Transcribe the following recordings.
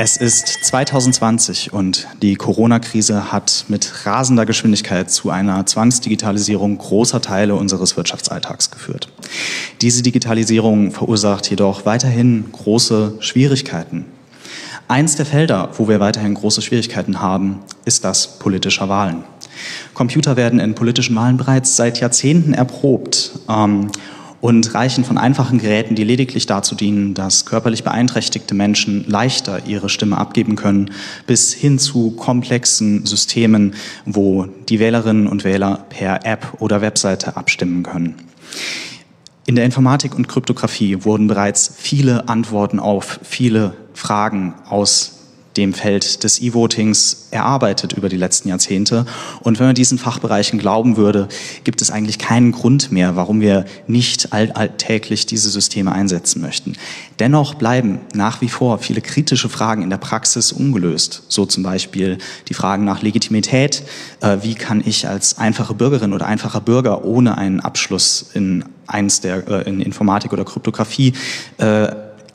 Es ist 2020 und die Corona-Krise hat mit rasender Geschwindigkeit zu einer Zwangsdigitalisierung großer Teile unseres Wirtschaftsalltags geführt. Diese Digitalisierung verursacht jedoch weiterhin große Schwierigkeiten. Eins der Felder, wo wir weiterhin große Schwierigkeiten haben, ist das politischer Wahlen. Computer werden in politischen Wahlen bereits seit Jahrzehnten erprobt. Ähm, und reichen von einfachen Geräten, die lediglich dazu dienen, dass körperlich beeinträchtigte Menschen leichter ihre Stimme abgeben können, bis hin zu komplexen Systemen, wo die Wählerinnen und Wähler per App oder Webseite abstimmen können. In der Informatik und Kryptographie wurden bereits viele Antworten auf viele Fragen aus dem Feld des E-Votings erarbeitet über die letzten Jahrzehnte. Und wenn man diesen Fachbereichen glauben würde, gibt es eigentlich keinen Grund mehr, warum wir nicht alltäglich diese Systeme einsetzen möchten. Dennoch bleiben nach wie vor viele kritische Fragen in der Praxis ungelöst. So zum Beispiel die Fragen nach Legitimität. Äh, wie kann ich als einfache Bürgerin oder einfacher Bürger ohne einen Abschluss in eins der äh, in Informatik oder Kryptographie äh,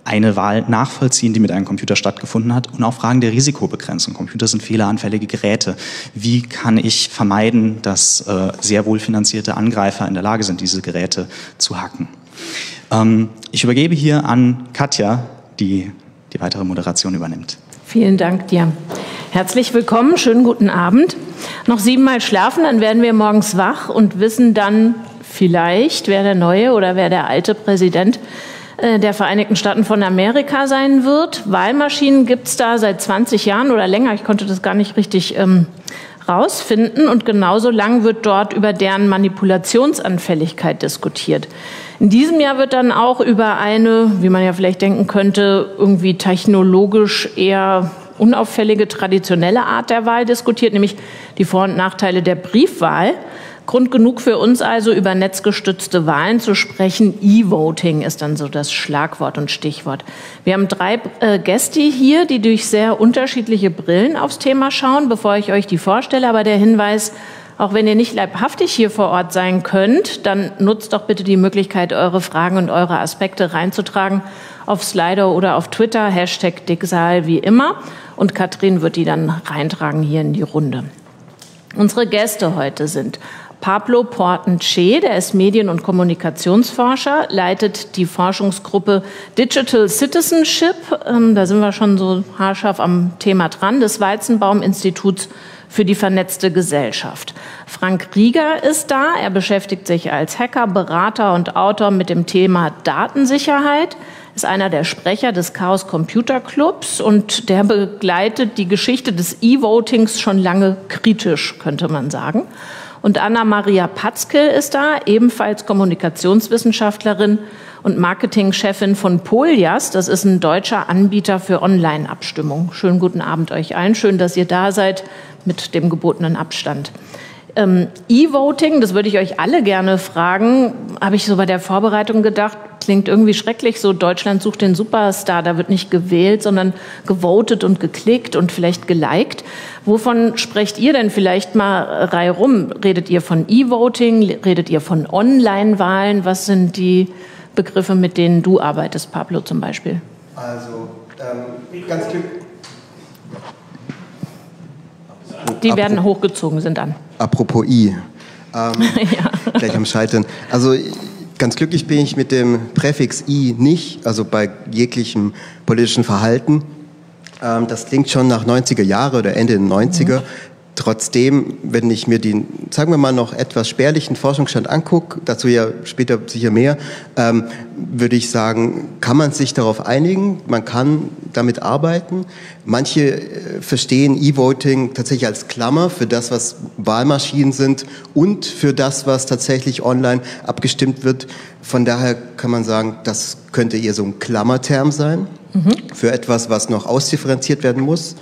eine Wahl nachvollziehen, die mit einem Computer stattgefunden hat und auch Fragen der Risikobegrenzung. Computer sind fehleranfällige Geräte. Wie kann ich vermeiden, dass äh, sehr wohl finanzierte Angreifer in der Lage sind, diese Geräte zu hacken? Ähm, ich übergebe hier an Katja, die die weitere Moderation übernimmt. Vielen Dank dir. Herzlich willkommen, schönen guten Abend. Noch siebenmal schlafen, dann werden wir morgens wach und wissen dann vielleicht, wer der neue oder wer der alte Präsident äh, der Vereinigten Staaten von Amerika sein wird. Wahlmaschinen gibt es da seit 20 Jahren oder länger. Ich konnte das gar nicht richtig ähm, rausfinden. Und genauso lang wird dort über deren Manipulationsanfälligkeit diskutiert. In diesem Jahr wird dann auch über eine, wie man ja vielleicht denken könnte, irgendwie technologisch eher unauffällige traditionelle Art der Wahl diskutiert, nämlich die Vor- und Nachteile der Briefwahl. Grund genug für uns also, über netzgestützte Wahlen zu sprechen. E-Voting ist dann so das Schlagwort und Stichwort. Wir haben drei äh, Gäste hier, die durch sehr unterschiedliche Brillen aufs Thema schauen. Bevor ich euch die vorstelle, aber der Hinweis, auch wenn ihr nicht leibhaftig hier vor Ort sein könnt, dann nutzt doch bitte die Möglichkeit, eure Fragen und eure Aspekte reinzutragen auf Slido oder auf Twitter, Hashtag Dicksaal wie immer. Und Katrin wird die dann reintragen hier in die Runde. Unsere Gäste heute sind Pablo Portenche, der ist Medien- und Kommunikationsforscher, leitet die Forschungsgruppe Digital Citizenship. Ähm, da sind wir schon so haarscharf am Thema dran, des Weizenbaum-Instituts für die vernetzte Gesellschaft. Frank Rieger ist da. Er beschäftigt sich als Hacker, Berater und Autor mit dem Thema Datensicherheit ist einer der Sprecher des Chaos Computer Clubs und der begleitet die Geschichte des E-Votings schon lange kritisch, könnte man sagen. Und Anna-Maria Patzke ist da, ebenfalls Kommunikationswissenschaftlerin und Marketingchefin von Polias. Das ist ein deutscher Anbieter für Online-Abstimmung. Schönen guten Abend euch allen. Schön, dass ihr da seid mit dem gebotenen Abstand. Ähm, E-Voting, das würde ich euch alle gerne fragen, habe ich so bei der Vorbereitung gedacht, klingt irgendwie schrecklich, so Deutschland sucht den Superstar, da wird nicht gewählt, sondern gewotet und geklickt und vielleicht geliked. Wovon sprecht ihr denn vielleicht mal rei rum? Redet ihr von E-Voting, redet ihr von Online-Wahlen? Was sind die Begriffe, mit denen du arbeitest, Pablo zum Beispiel? Also ähm, ganz Glück die werden hochgezogen, sind an. Apropos I. Ähm, ja. Gleich am Scheitern. Also ganz glücklich bin ich mit dem Präfix I nicht, also bei jeglichem politischen Verhalten. Ähm, das klingt schon nach 90er Jahre oder Ende der 90er. Mhm. Trotzdem, wenn ich mir den, sagen wir mal, noch etwas spärlichen Forschungsstand angucke, dazu ja später sicher mehr, ähm, würde ich sagen, kann man sich darauf einigen, man kann damit arbeiten. Manche äh, verstehen E-Voting tatsächlich als Klammer für das, was Wahlmaschinen sind und für das, was tatsächlich online abgestimmt wird. Von daher kann man sagen, das könnte eher so ein Klammerterm sein mhm. für etwas, was noch ausdifferenziert werden muss.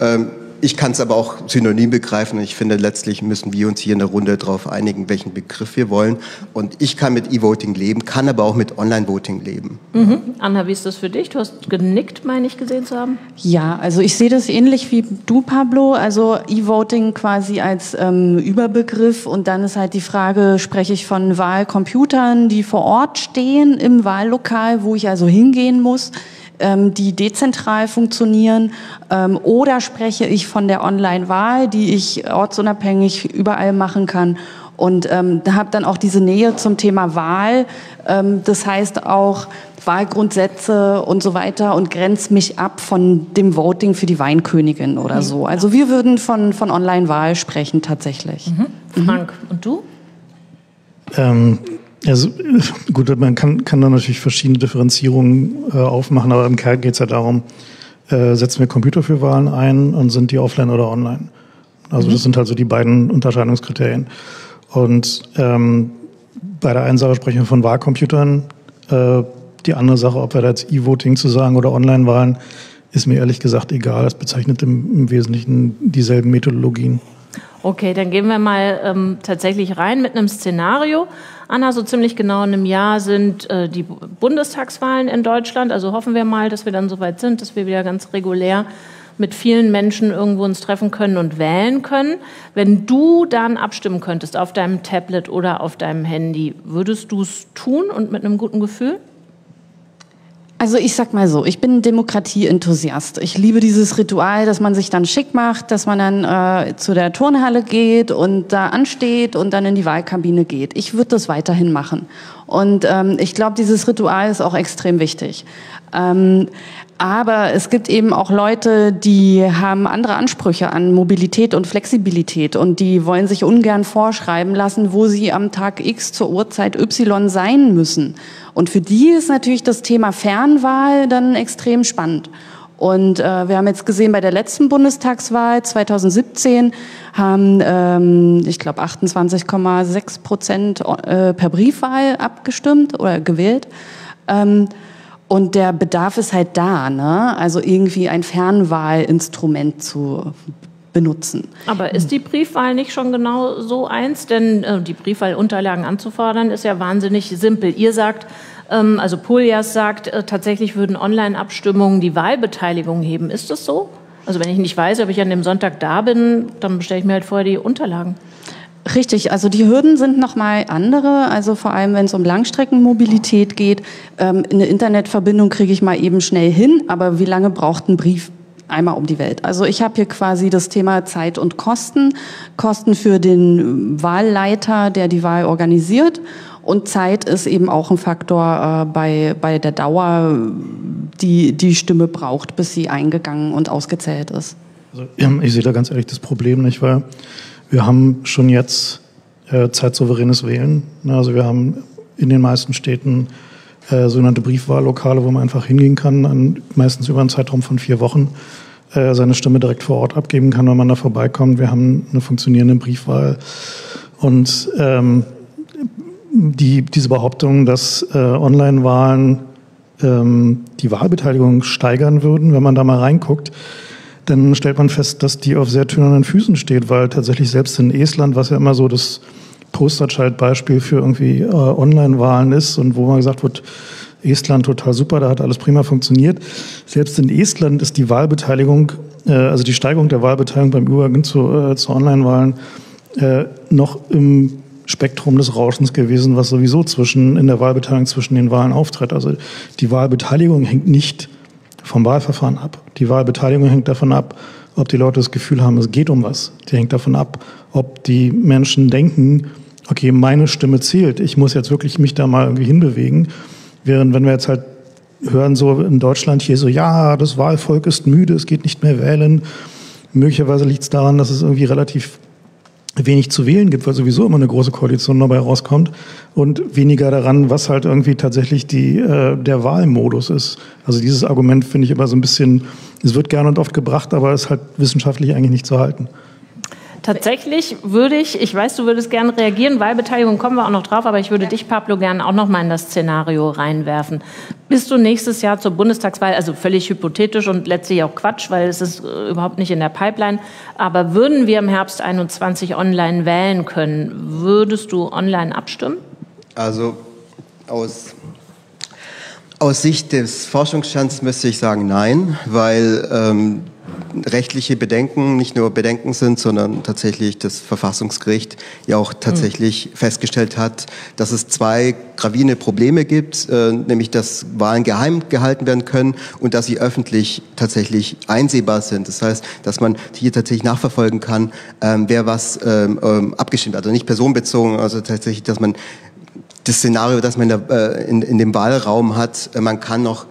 Ähm, ich kann es aber auch synonym begreifen. Ich finde, letztlich müssen wir uns hier in der Runde darauf einigen, welchen Begriff wir wollen. Und ich kann mit E-Voting leben, kann aber auch mit Online-Voting leben. Mhm. Anna, wie ist das für dich? Du hast genickt, meine ich, gesehen zu haben. Ja, also ich sehe das ähnlich wie du, Pablo. Also E-Voting quasi als ähm, Überbegriff. Und dann ist halt die Frage, spreche ich von Wahlcomputern, die vor Ort stehen im Wahllokal, wo ich also hingehen muss? Ähm, die dezentral funktionieren, ähm, oder spreche ich von der Online-Wahl, die ich ortsunabhängig überall machen kann und ähm, habe dann auch diese Nähe zum Thema Wahl. Ähm, das heißt auch Wahlgrundsätze und so weiter und grenze mich ab von dem Voting für die Weinkönigin oder so. Also wir würden von, von Online-Wahl sprechen tatsächlich. Mhm. Frank, mhm. und du? Ähm, also gut, man kann, kann da natürlich verschiedene Differenzierungen äh, aufmachen, aber im Kern geht es ja darum, äh, setzen wir Computer für Wahlen ein und sind die offline oder online? Also mhm. das sind halt so die beiden Unterscheidungskriterien. Und ähm, bei der einen Sache sprechen wir von Wahlcomputern. Äh, die andere Sache, ob wir da jetzt E-Voting zu sagen oder Online-Wahlen, ist mir ehrlich gesagt egal. Das bezeichnet im, im Wesentlichen dieselben Methodologien. Okay, dann gehen wir mal ähm, tatsächlich rein mit einem Szenario. Anna, so ziemlich genau in einem Jahr sind äh, die Bundestagswahlen in Deutschland. Also hoffen wir mal, dass wir dann soweit sind, dass wir wieder ganz regulär mit vielen Menschen irgendwo uns treffen können und wählen können. Wenn du dann abstimmen könntest auf deinem Tablet oder auf deinem Handy, würdest du es tun und mit einem guten Gefühl? Also ich sag mal so, ich bin Demokratie-Enthusiast. Ich liebe dieses Ritual, dass man sich dann schick macht, dass man dann äh, zu der Turnhalle geht und da ansteht und dann in die Wahlkabine geht. Ich würde das weiterhin machen. Und ähm, ich glaube, dieses Ritual ist auch extrem wichtig. Ähm, aber es gibt eben auch Leute, die haben andere Ansprüche an Mobilität und Flexibilität und die wollen sich ungern vorschreiben lassen, wo sie am Tag X zur Uhrzeit Y sein müssen. Und für die ist natürlich das Thema Fernwahl dann extrem spannend. Und äh, wir haben jetzt gesehen, bei der letzten Bundestagswahl 2017 haben, ähm, ich glaube, 28,6 Prozent äh, per Briefwahl abgestimmt oder gewählt. Ähm, und der Bedarf ist halt da, ne? Also irgendwie ein Fernwahlinstrument zu benutzen. Aber ist die Briefwahl nicht schon genau so eins? Denn äh, die Briefwahlunterlagen anzufordern ist ja wahnsinnig simpel. Ihr sagt, ähm, also Polias sagt, äh, tatsächlich würden Online-Abstimmungen die Wahlbeteiligung heben. Ist das so? Also wenn ich nicht weiß, ob ich an dem Sonntag da bin, dann bestelle ich mir halt vorher die Unterlagen. Richtig, also die Hürden sind nochmal andere. Also vor allem, wenn es um Langstreckenmobilität geht, ähm, eine Internetverbindung kriege ich mal eben schnell hin, aber wie lange braucht ein Brief? Einmal um die Welt. Also ich habe hier quasi das Thema Zeit und Kosten. Kosten für den Wahlleiter, der die Wahl organisiert. Und Zeit ist eben auch ein Faktor äh, bei, bei der Dauer, die die Stimme braucht, bis sie eingegangen und ausgezählt ist. Also, ich sehe da ganz ehrlich das Problem nicht, weil wir haben schon jetzt äh, zeitsouveränes Wählen. Also wir haben in den meisten Städten äh, sogenannte Briefwahllokale, wo man einfach hingehen kann, an, meistens über einen Zeitraum von vier Wochen äh, seine Stimme direkt vor Ort abgeben kann, wenn man da vorbeikommt. Wir haben eine funktionierende Briefwahl. Und ähm, die, diese Behauptung, dass äh, Online-Wahlen ähm, die Wahlbeteiligung steigern würden, wenn man da mal reinguckt, dann stellt man fest, dass die auf sehr tönernen Füßen steht, weil tatsächlich selbst in Estland, was ja immer so das Posterchild-Beispiel für irgendwie äh, Online-Wahlen ist und wo man gesagt wird, Estland total super, da hat alles prima funktioniert. Selbst in Estland ist die Wahlbeteiligung, äh, also die Steigerung der Wahlbeteiligung beim Übergang zu, äh, zu Online-Wahlen äh, noch im Spektrum des Rauschens gewesen, was sowieso zwischen, in der Wahlbeteiligung zwischen den Wahlen auftritt. Also die Wahlbeteiligung hängt nicht vom Wahlverfahren ab. Die Wahlbeteiligung hängt davon ab, ob die Leute das Gefühl haben, es geht um was. Die hängt davon ab, ob die Menschen denken, okay, meine Stimme zählt. Ich muss jetzt wirklich mich da mal irgendwie hinbewegen. Während wenn wir jetzt halt hören so in Deutschland hier so, ja, das Wahlvolk ist müde, es geht nicht mehr wählen. Möglicherweise liegt es daran, dass es irgendwie relativ wenig zu wählen gibt, weil sowieso immer eine große Koalition dabei rauskommt und weniger daran, was halt irgendwie tatsächlich die, äh, der Wahlmodus ist. Also dieses Argument finde ich immer so ein bisschen, es wird gern und oft gebracht, aber ist halt wissenschaftlich eigentlich nicht zu halten. Tatsächlich würde ich, ich weiß, du würdest gerne reagieren, Wahlbeteiligung kommen wir auch noch drauf, aber ich würde dich, Pablo, gerne auch noch mal in das Szenario reinwerfen. Bist du nächstes Jahr zur Bundestagswahl, also völlig hypothetisch und letztlich auch Quatsch, weil es ist äh, überhaupt nicht in der Pipeline, aber würden wir im Herbst 21 online wählen können, würdest du online abstimmen? Also aus aus Sicht des Forschungsstands müsste ich sagen nein, weil ähm, rechtliche Bedenken nicht nur Bedenken sind, sondern tatsächlich das Verfassungsgericht ja auch tatsächlich mhm. festgestellt hat, dass es zwei gravierende Probleme gibt, äh, nämlich dass Wahlen geheim gehalten werden können und dass sie öffentlich tatsächlich einsehbar sind. Das heißt, dass man hier tatsächlich nachverfolgen kann, ähm, wer was ähm, ähm, abgestimmt hat. Also nicht personenbezogen, also tatsächlich, dass man das Szenario, das man in, der, äh, in, in dem Wahlraum hat, äh, man kann noch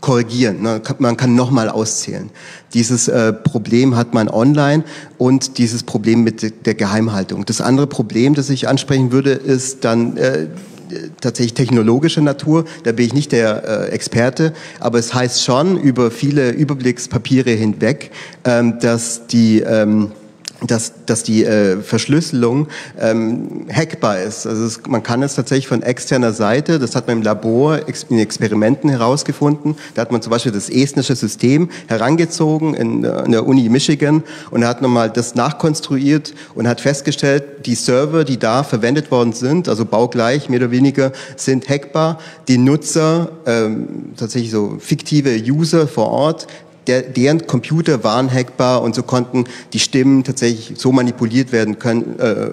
korrigieren. Ne? Man kann nochmal auszählen. Dieses äh, Problem hat man online und dieses Problem mit der Geheimhaltung. Das andere Problem, das ich ansprechen würde, ist dann äh, tatsächlich technologischer Natur. Da bin ich nicht der äh, Experte, aber es heißt schon über viele Überblickspapiere hinweg, ähm, dass die ähm, dass, dass die äh, Verschlüsselung ähm, hackbar ist. Also es, man kann es tatsächlich von externer Seite, das hat man im Labor in Experimenten herausgefunden, da hat man zum Beispiel das estnische System herangezogen in, äh, in der Uni Michigan und hat nochmal das nachkonstruiert und hat festgestellt, die Server, die da verwendet worden sind, also baugleich mehr oder weniger, sind hackbar. Die Nutzer, ähm, tatsächlich so fiktive User vor Ort, der, deren Computer waren hackbar und so konnten die Stimmen tatsächlich so manipuliert werden können, äh,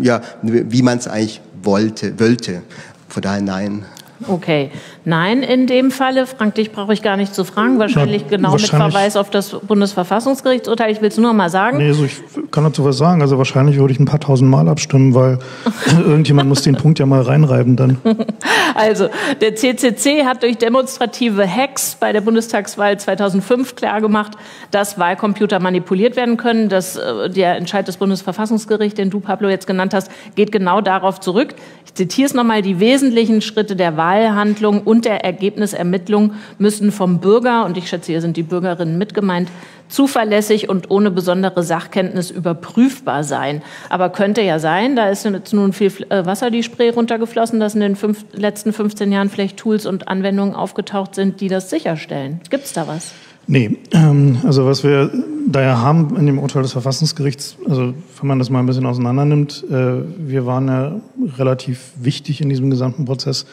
ja, wie man es eigentlich wollte, wollte. Von daher nein. Okay. Nein, in dem Falle, Frank, dich brauche ich gar nicht zu fragen, wahrscheinlich ja, genau wahrscheinlich, mit Verweis auf das Bundesverfassungsgerichtsurteil. Ich will es nur mal sagen. Nee, also ich kann dazu was sagen. Also wahrscheinlich würde ich ein paar tausend Mal abstimmen, weil irgendjemand muss den Punkt ja mal reinreiben dann. Also, der CCC hat durch demonstrative Hacks bei der Bundestagswahl 2005 klargemacht, dass Wahlcomputer manipuliert werden können. Das, äh, der Entscheid des Bundesverfassungsgerichts, den du, Pablo, jetzt genannt hast, geht genau darauf zurück. Ich zitiere es nochmal, die wesentlichen Schritte der Wahlhandlung und der Ergebnisermittlung müssen vom Bürger, und ich schätze, hier sind die Bürgerinnen mit gemeint, zuverlässig und ohne besondere Sachkenntnis überprüfbar sein. Aber könnte ja sein, da ist jetzt nun viel äh, Wasser die Spree runtergeflossen, dass in den fünf, letzten 15 Jahren vielleicht Tools und Anwendungen aufgetaucht sind, die das sicherstellen. Gibt es da was? Nee, ähm, also was wir da ja haben in dem Urteil des Verfassungsgerichts, also wenn man das mal ein bisschen auseinander nimmt, äh, wir waren ja relativ wichtig in diesem gesamten Prozess,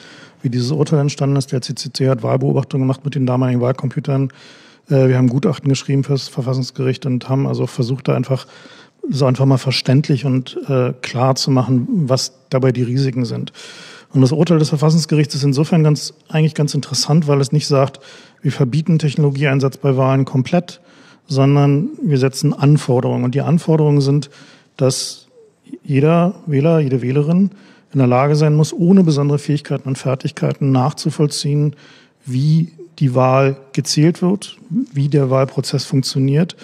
wie dieses Urteil entstanden ist. Der CCC hat Wahlbeobachtungen gemacht mit den damaligen Wahlcomputern. Äh, wir haben Gutachten geschrieben fürs Verfassungsgericht und haben also versucht, da einfach so einfach mal verständlich und äh, klar zu machen, was dabei die Risiken sind. Und das Urteil des Verfassungsgerichts ist insofern ganz, eigentlich ganz interessant, weil es nicht sagt, wir verbieten Technologieeinsatz bei Wahlen komplett, sondern wir setzen Anforderungen. Und die Anforderungen sind, dass jeder Wähler, jede Wählerin in der Lage sein muss, ohne besondere Fähigkeiten und Fertigkeiten nachzuvollziehen, wie die Wahl gezählt wird, wie der Wahlprozess funktioniert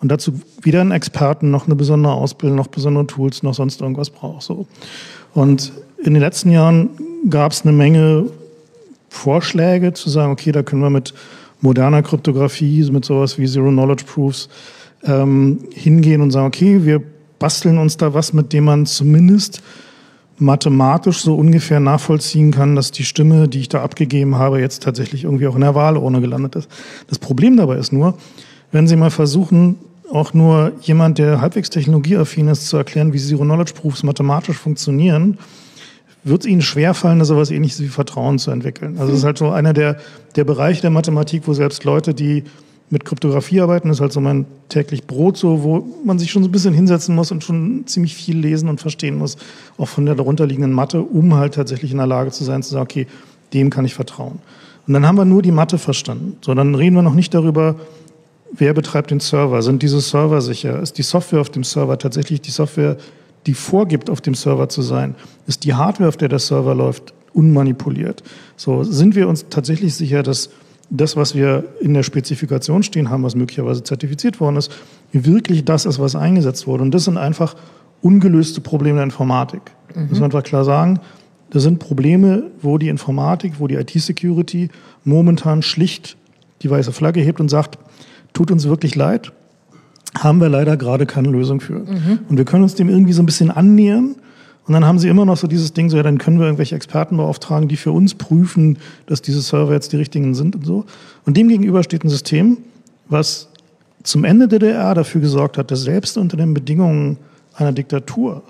und dazu weder einen Experten noch eine besondere Ausbildung, noch besondere Tools, noch sonst irgendwas braucht. So. Und in den letzten Jahren gab es eine Menge Vorschläge zu sagen, okay, da können wir mit moderner Kryptographie, mit sowas wie Zero Knowledge Proofs ähm, hingehen und sagen, okay, wir basteln uns da was, mit dem man zumindest mathematisch so ungefähr nachvollziehen kann, dass die Stimme, die ich da abgegeben habe, jetzt tatsächlich irgendwie auch in der Wahlurne gelandet ist. Das Problem dabei ist nur, wenn Sie mal versuchen, auch nur jemand, der halbwegs technologieaffin ist, zu erklären, wie Zero-Knowledge-Proofs mathematisch funktionieren, wird es Ihnen schwerfallen, so etwas ähnliches wie Vertrauen zu entwickeln. Also es ist halt so einer der, der Bereiche der Mathematik, wo selbst Leute, die mit Kryptographie arbeiten, ist halt so mein täglich Brot, so wo man sich schon so ein bisschen hinsetzen muss und schon ziemlich viel lesen und verstehen muss, auch von der darunterliegenden Mathe, um halt tatsächlich in der Lage zu sein, zu sagen, okay, dem kann ich vertrauen. Und dann haben wir nur die Mathe verstanden. So, dann reden wir noch nicht darüber, wer betreibt den Server? Sind diese Server sicher? Ist die Software auf dem Server tatsächlich die Software, die vorgibt, auf dem Server zu sein? Ist die Hardware, auf der der Server läuft, unmanipuliert? So, sind wir uns tatsächlich sicher, dass das, was wir in der Spezifikation stehen haben, was möglicherweise zertifiziert worden ist, wirklich das ist, was eingesetzt wurde. Und das sind einfach ungelöste Probleme der Informatik. Mhm. Das muss man einfach klar sagen. Das sind Probleme, wo die Informatik, wo die IT-Security momentan schlicht die weiße Flagge hebt und sagt, tut uns wirklich leid, haben wir leider gerade keine Lösung für. Mhm. Und wir können uns dem irgendwie so ein bisschen annähern, und dann haben sie immer noch so dieses Ding, so ja, dann können wir irgendwelche Experten beauftragen, die für uns prüfen, dass diese Server jetzt die richtigen sind und so. Und dem gegenüber steht ein System, was zum Ende der DDR dafür gesorgt hat, dass selbst unter den Bedingungen einer Diktatur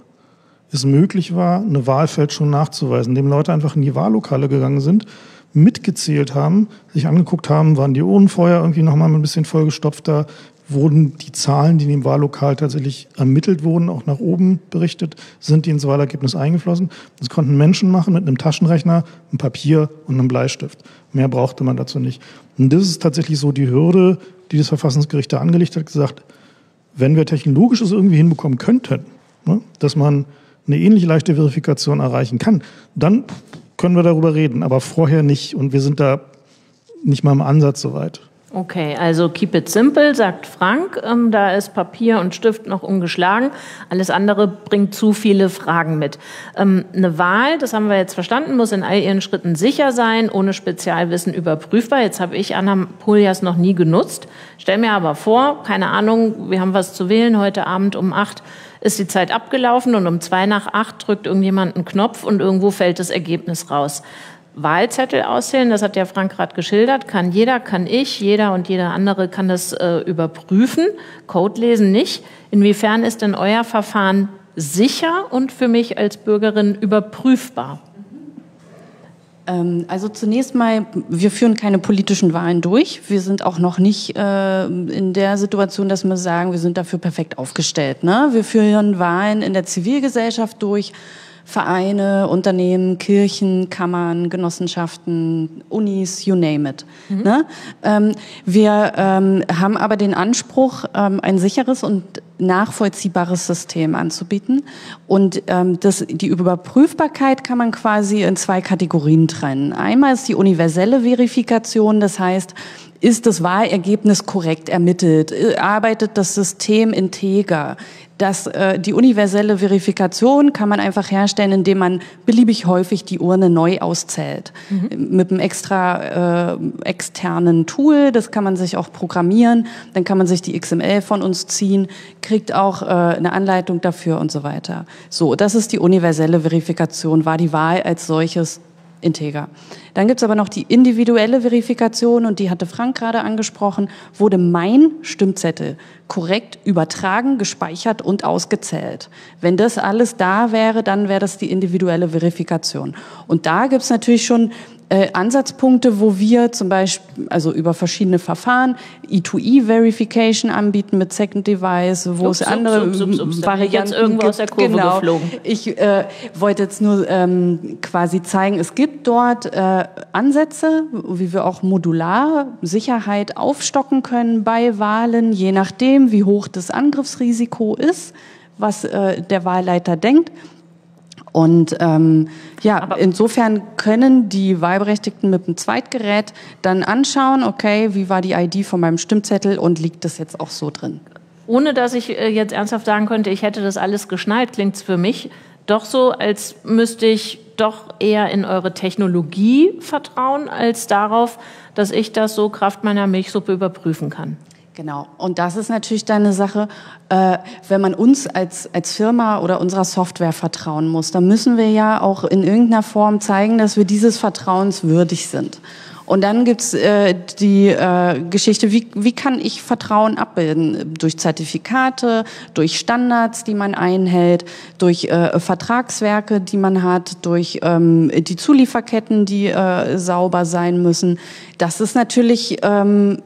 es möglich war, eine Wahlfälschung nachzuweisen, indem Leute einfach in die Wahllokale gegangen sind, mitgezählt haben, sich angeguckt haben, waren die Urnenfeuer irgendwie nochmal ein bisschen vollgestopfter, wurden die Zahlen, die in dem Wahllokal tatsächlich ermittelt wurden, auch nach oben berichtet, sind die ins Wahlergebnis eingeflossen. Das konnten Menschen machen mit einem Taschenrechner, einem Papier und einem Bleistift. Mehr brauchte man dazu nicht. Und das ist tatsächlich so die Hürde, die das Verfassungsgericht da angelegt hat, gesagt, wenn wir technologisch es irgendwie hinbekommen könnten, ne, dass man eine ähnlich leichte Verifikation erreichen kann, dann können wir darüber reden, aber vorher nicht. Und wir sind da nicht mal im Ansatz soweit. Okay, also keep it simple, sagt Frank. Ähm, da ist Papier und Stift noch ungeschlagen. Alles andere bringt zu viele Fragen mit. Ähm, eine Wahl, das haben wir jetzt verstanden, muss in all ihren Schritten sicher sein, ohne Spezialwissen überprüfbar. Jetzt habe ich Anna Polias noch nie genutzt. Stell mir aber vor, keine Ahnung, wir haben was zu wählen. Heute Abend um acht ist die Zeit abgelaufen und um zwei nach acht drückt irgendjemand einen Knopf und irgendwo fällt das Ergebnis raus. Wahlzettel auszählen, das hat ja Frank gerade geschildert, kann jeder, kann ich, jeder und jeder andere kann das äh, überprüfen, Code lesen nicht. Inwiefern ist denn euer Verfahren sicher und für mich als Bürgerin überprüfbar? Ähm, also zunächst mal, wir führen keine politischen Wahlen durch. Wir sind auch noch nicht äh, in der Situation, dass wir sagen, wir sind dafür perfekt aufgestellt. Ne? Wir führen Wahlen in der Zivilgesellschaft durch Vereine, Unternehmen, Kirchen, Kammern, Genossenschaften, Unis, you name it. Mhm. Ne? Ähm, wir ähm, haben aber den Anspruch, ähm, ein sicheres und nachvollziehbares System anzubieten. Und ähm, das, die Überprüfbarkeit kann man quasi in zwei Kategorien trennen. Einmal ist die universelle Verifikation, das heißt, ist das Wahlergebnis korrekt ermittelt? Arbeitet das System integer? dass äh, die universelle Verifikation kann man einfach herstellen, indem man beliebig häufig die Urne neu auszählt. Mhm. Mit einem extra äh, externen Tool, das kann man sich auch programmieren, dann kann man sich die XML von uns ziehen, kriegt auch äh, eine Anleitung dafür und so weiter. So, das ist die universelle Verifikation, war die Wahl als solches integer. Dann gibt's aber noch die individuelle Verifikation und die hatte Frank gerade angesprochen. Wurde mein Stimmzettel korrekt übertragen, gespeichert und ausgezählt? Wenn das alles da wäre, dann wäre das die individuelle Verifikation. Und da gibt's natürlich schon äh, Ansatzpunkte, wo wir zum Beispiel, also über verschiedene Verfahren, E2E-Verification anbieten mit Second Device, wo ups, es andere ups, ups, Varianten jetzt irgendwo gibt. aus der Kurve genau. geflogen. Ich äh, wollte jetzt nur ähm, quasi zeigen, es gibt dort äh, Ansätze, wie wir auch modular Sicherheit aufstocken können bei Wahlen, je nachdem, wie hoch das Angriffsrisiko ist, was äh, der Wahlleiter denkt. Und ähm, ja, Aber insofern können die Wahlberechtigten mit dem Zweitgerät dann anschauen, okay, wie war die ID von meinem Stimmzettel und liegt das jetzt auch so drin? Ohne dass ich äh, jetzt ernsthaft sagen könnte, ich hätte das alles geschnallt, klingt es für mich doch so, als müsste ich doch eher in eure Technologie vertrauen, als darauf, dass ich das so Kraft meiner Milchsuppe überprüfen kann. Genau. Und das ist natürlich dann eine Sache, äh, wenn man uns als, als Firma oder unserer Software vertrauen muss, dann müssen wir ja auch in irgendeiner Form zeigen, dass wir dieses Vertrauens würdig sind. Und dann gibt's äh, die äh, Geschichte, wie, wie kann ich Vertrauen abbilden? Durch Zertifikate, durch Standards, die man einhält, durch äh, Vertragswerke, die man hat, durch ähm, die Zulieferketten, die äh, sauber sein müssen. Das ist natürlich ähm,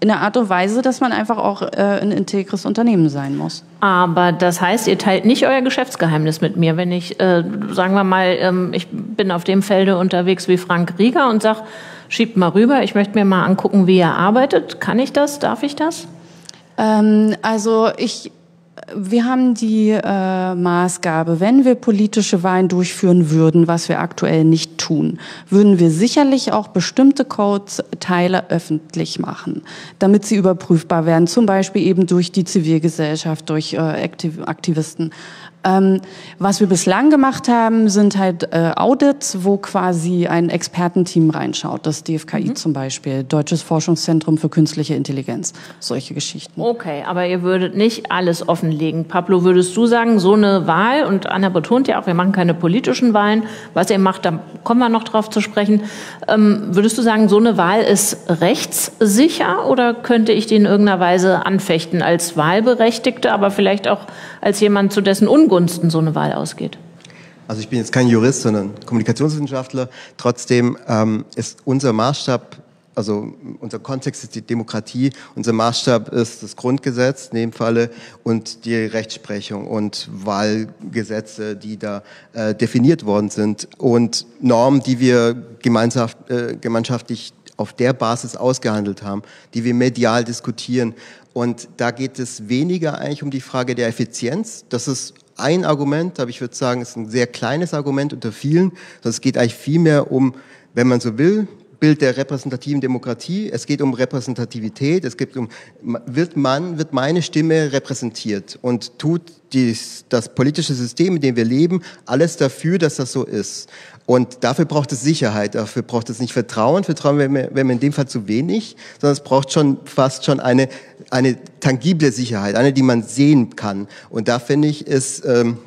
in der Art und Weise, dass man einfach auch äh, ein integres Unternehmen sein muss. Aber das heißt, ihr teilt nicht euer Geschäftsgeheimnis mit mir. Wenn ich, äh, sagen wir mal, ähm, ich bin auf dem Felde unterwegs wie Frank Rieger und sag, schiebt mal rüber, ich möchte mir mal angucken, wie ihr arbeitet. Kann ich das? Darf ich das? Ähm, also ich wir haben die äh, Maßgabe, wenn wir politische Wahlen durchführen würden, was wir aktuell nicht tun, würden wir sicherlich auch bestimmte Codes-Teile öffentlich machen, damit sie überprüfbar werden, zum Beispiel eben durch die Zivilgesellschaft, durch äh, Aktivisten. Ähm, was wir bislang gemacht haben, sind halt äh, Audits, wo quasi ein Expertenteam reinschaut. Das DFKI mhm. zum Beispiel, Deutsches Forschungszentrum für künstliche Intelligenz, solche Geschichten. Okay, aber ihr würdet nicht alles offenlegen. Pablo, würdest du sagen, so eine Wahl, und Anna betont ja auch, wir machen keine politischen Wahlen, was ihr macht, da kommen wir noch drauf zu sprechen. Ähm, würdest du sagen, so eine Wahl ist rechtssicher oder könnte ich die in irgendeiner Weise anfechten als Wahlberechtigte, aber vielleicht auch als jemand, zu dessen Ungunsten so eine Wahl ausgeht? Also ich bin jetzt kein Jurist, sondern Kommunikationswissenschaftler. Trotzdem ähm, ist unser Maßstab also unser Kontext ist die Demokratie, unser Maßstab ist das Grundgesetz in dem Falle und die Rechtsprechung und Wahlgesetze, die da äh, definiert worden sind und Normen, die wir gemeinschaft, äh, gemeinschaftlich auf der Basis ausgehandelt haben, die wir medial diskutieren. Und da geht es weniger eigentlich um die Frage der Effizienz. Das ist ein Argument, aber ich würde sagen, es ist ein sehr kleines Argument unter vielen. Es geht eigentlich vielmehr um, wenn man so will, Bild der repräsentativen Demokratie. Es geht um Repräsentativität. Es geht um, wird man, wird meine Stimme repräsentiert und tut dies, das politische System, in dem wir leben, alles dafür, dass das so ist. Und dafür braucht es Sicherheit. Dafür braucht es nicht Vertrauen. Vertrauen wäre mir, in dem Fall zu wenig, sondern es braucht schon fast schon eine, eine tangible Sicherheit, eine, die man sehen kann. Und da finde ich, ist, ähm,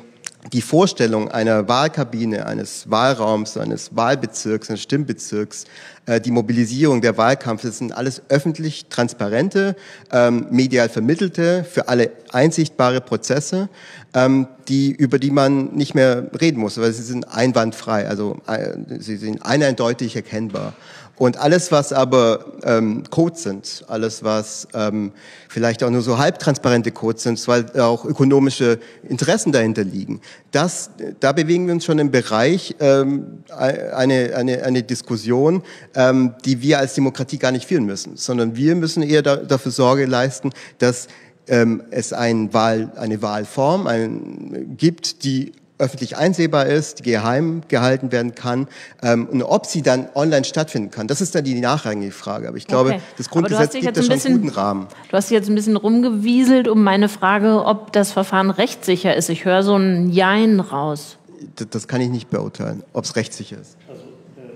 die Vorstellung einer Wahlkabine, eines Wahlraums, eines Wahlbezirks, eines Stimmbezirks, äh, die Mobilisierung der Wahlkampf, das sind alles öffentlich transparente, ähm, medial vermittelte, für alle einsichtbare Prozesse, ähm, die, über die man nicht mehr reden muss, weil sie sind einwandfrei, also äh, sie sind eindeutig erkennbar. Und alles, was aber ähm, Codes sind, alles, was ähm, vielleicht auch nur so halbtransparente Codes sind, weil auch ökonomische Interessen dahinter liegen, das, da bewegen wir uns schon im Bereich ähm, eine, eine, eine Diskussion, ähm, die wir als Demokratie gar nicht führen müssen, sondern wir müssen eher da, dafür Sorge leisten, dass ähm, es ein Wahl, eine Wahlform ein, gibt, die öffentlich einsehbar ist, die geheim gehalten werden kann ähm, und ob sie dann online stattfinden kann, das ist dann die nachrangige Frage. Aber ich glaube, okay. das Grundgesetz gibt da schon einen guten Rahmen. Du hast jetzt ein bisschen rumgewieselt um meine Frage, ob das Verfahren rechtssicher ist. Ich höre so ein Jein raus. Das, das kann ich nicht beurteilen, ob es rechtssicher ist. Also, äh,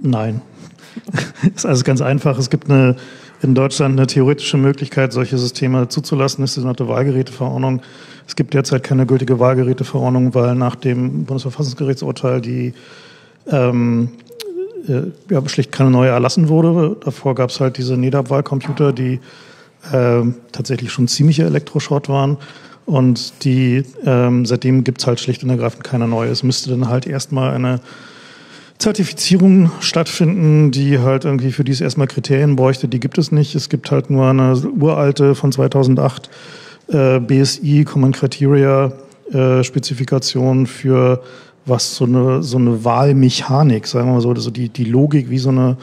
nein. das ist alles ganz einfach. Es gibt eine in Deutschland eine theoretische Möglichkeit, solche Systeme zuzulassen, ist die sogenannte Wahlgeräteverordnung. Es gibt derzeit keine gültige Wahlgeräteverordnung, weil nach dem Bundesverfassungsgerichtsurteil die ähm, äh, ja, schlicht keine neue erlassen wurde. Davor gab es halt diese NEDAP-Wahlcomputer, die äh, tatsächlich schon ziemliche Elektroschrott waren. Und die ähm, seitdem gibt es halt schlicht und ergreifend keine neue. Es müsste dann halt erstmal eine Zertifizierungen stattfinden, die halt irgendwie für dies erstmal Kriterien bräuchte. Die gibt es nicht. Es gibt halt nur eine uralte von 2008 äh, BSI Common Criteria äh, Spezifikation für was so eine, so eine Wahlmechanik, sagen wir mal so, also die, die Logik, wie so eine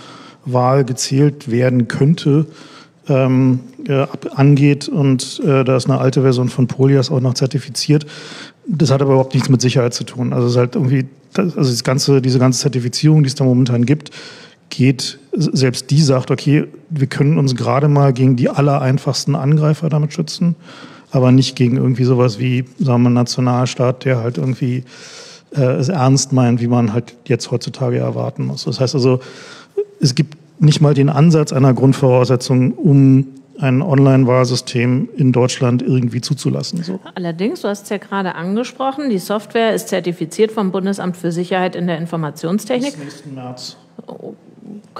Wahl gezählt werden könnte, ähm, äh, angeht. Und äh, da ist eine alte Version von Polias auch noch zertifiziert. Das hat aber überhaupt nichts mit Sicherheit zu tun. Also es ist halt irgendwie, das, also das ganze, diese ganze Zertifizierung, die es da momentan gibt, geht, selbst die sagt, okay, wir können uns gerade mal gegen die allereinfachsten Angreifer damit schützen, aber nicht gegen irgendwie sowas wie, sagen wir, Nationalstaat, der halt irgendwie äh, es ernst meint, wie man halt jetzt heutzutage erwarten muss. Das heißt also, es gibt nicht mal den Ansatz einer Grundvoraussetzung, um ein Online-Wahlsystem in Deutschland irgendwie zuzulassen. So. Allerdings, du hast es ja gerade angesprochen, die Software ist zertifiziert vom Bundesamt für Sicherheit in der Informationstechnik. Bis nächsten März.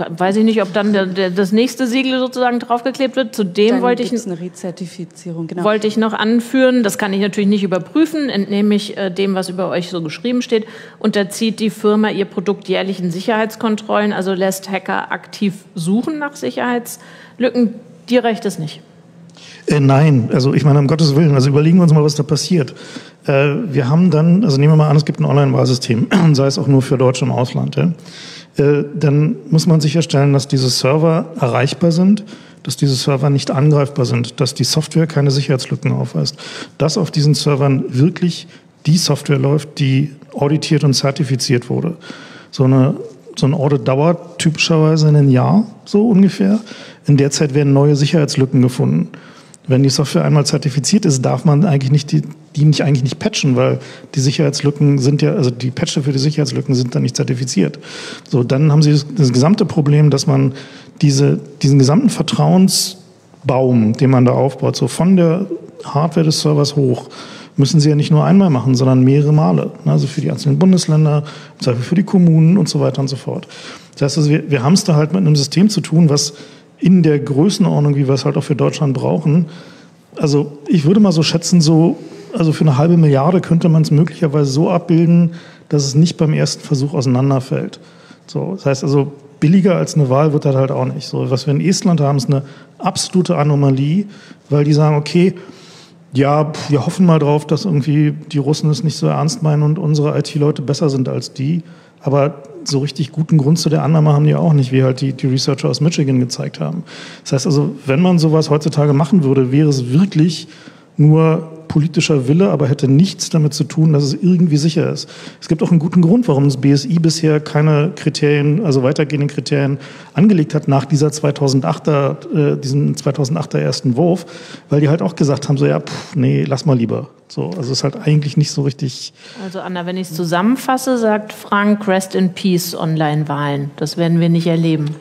Weiß ich nicht, ob dann der, der, das nächste Siegel sozusagen draufgeklebt wird. Zudem dann wollte ich eine Rezertifizierung, genau. wollte ich noch anführen. Das kann ich natürlich nicht überprüfen, entnehme ich äh, dem, was über euch so geschrieben steht. Unterzieht die Firma ihr Produkt jährlichen Sicherheitskontrollen, also lässt Hacker aktiv suchen nach Sicherheitslücken. Dir reicht es nicht. Äh, nein, also ich meine, um Gottes Willen, also überlegen wir uns mal, was da passiert. Äh, wir haben dann, also nehmen wir mal an, es gibt ein Online-Wahlsystem, sei es auch nur für Deutsche im Ausland. Ja? Äh, dann muss man sicherstellen, dass diese Server erreichbar sind, dass diese Server nicht angreifbar sind, dass die Software keine Sicherheitslücken aufweist, dass auf diesen Servern wirklich die Software läuft, die auditiert und zertifiziert wurde. So eine so ein Audit dauert typischerweise ein Jahr, so ungefähr. In der Zeit werden neue Sicherheitslücken gefunden. Wenn die Software einmal zertifiziert ist, darf man eigentlich nicht die, die nicht eigentlich nicht patchen, weil die Sicherheitslücken sind ja, also die Patcher für die Sicherheitslücken sind dann nicht zertifiziert. So, dann haben sie das, das gesamte Problem, dass man diese, diesen gesamten Vertrauensbaum, den man da aufbaut, so von der Hardware des Servers hoch, müssen sie ja nicht nur einmal machen, sondern mehrere Male. Also für die einzelnen Bundesländer, im Zweifel für die Kommunen und so weiter und so fort. Das heißt, also wir, wir haben es da halt mit einem System zu tun, was in der Größenordnung, wie wir es halt auch für Deutschland brauchen, also ich würde mal so schätzen, so, also für eine halbe Milliarde könnte man es möglicherweise so abbilden, dass es nicht beim ersten Versuch auseinanderfällt. So, das heißt also, billiger als eine Wahl wird das halt auch nicht. So, was wir in Estland haben, ist eine absolute Anomalie, weil die sagen, okay, ja, wir hoffen mal drauf, dass irgendwie die Russen es nicht so ernst meinen und unsere IT-Leute besser sind als die. Aber so richtig guten Grund zu der Annahme haben die auch nicht, wie halt die, die Researcher aus Michigan gezeigt haben. Das heißt also, wenn man sowas heutzutage machen würde, wäre es wirklich nur politischer Wille, aber hätte nichts damit zu tun, dass es irgendwie sicher ist. Es gibt auch einen guten Grund, warum das BSI bisher keine Kriterien, also weitergehende Kriterien angelegt hat nach dieser 2008er, äh, diesem 2008er ersten Wurf, weil die halt auch gesagt haben, so ja, pff, nee, lass mal lieber. So, also es ist halt eigentlich nicht so richtig. Also Anna, wenn ich es zusammenfasse, sagt Frank, rest in peace Online-Wahlen. Das werden wir nicht erleben.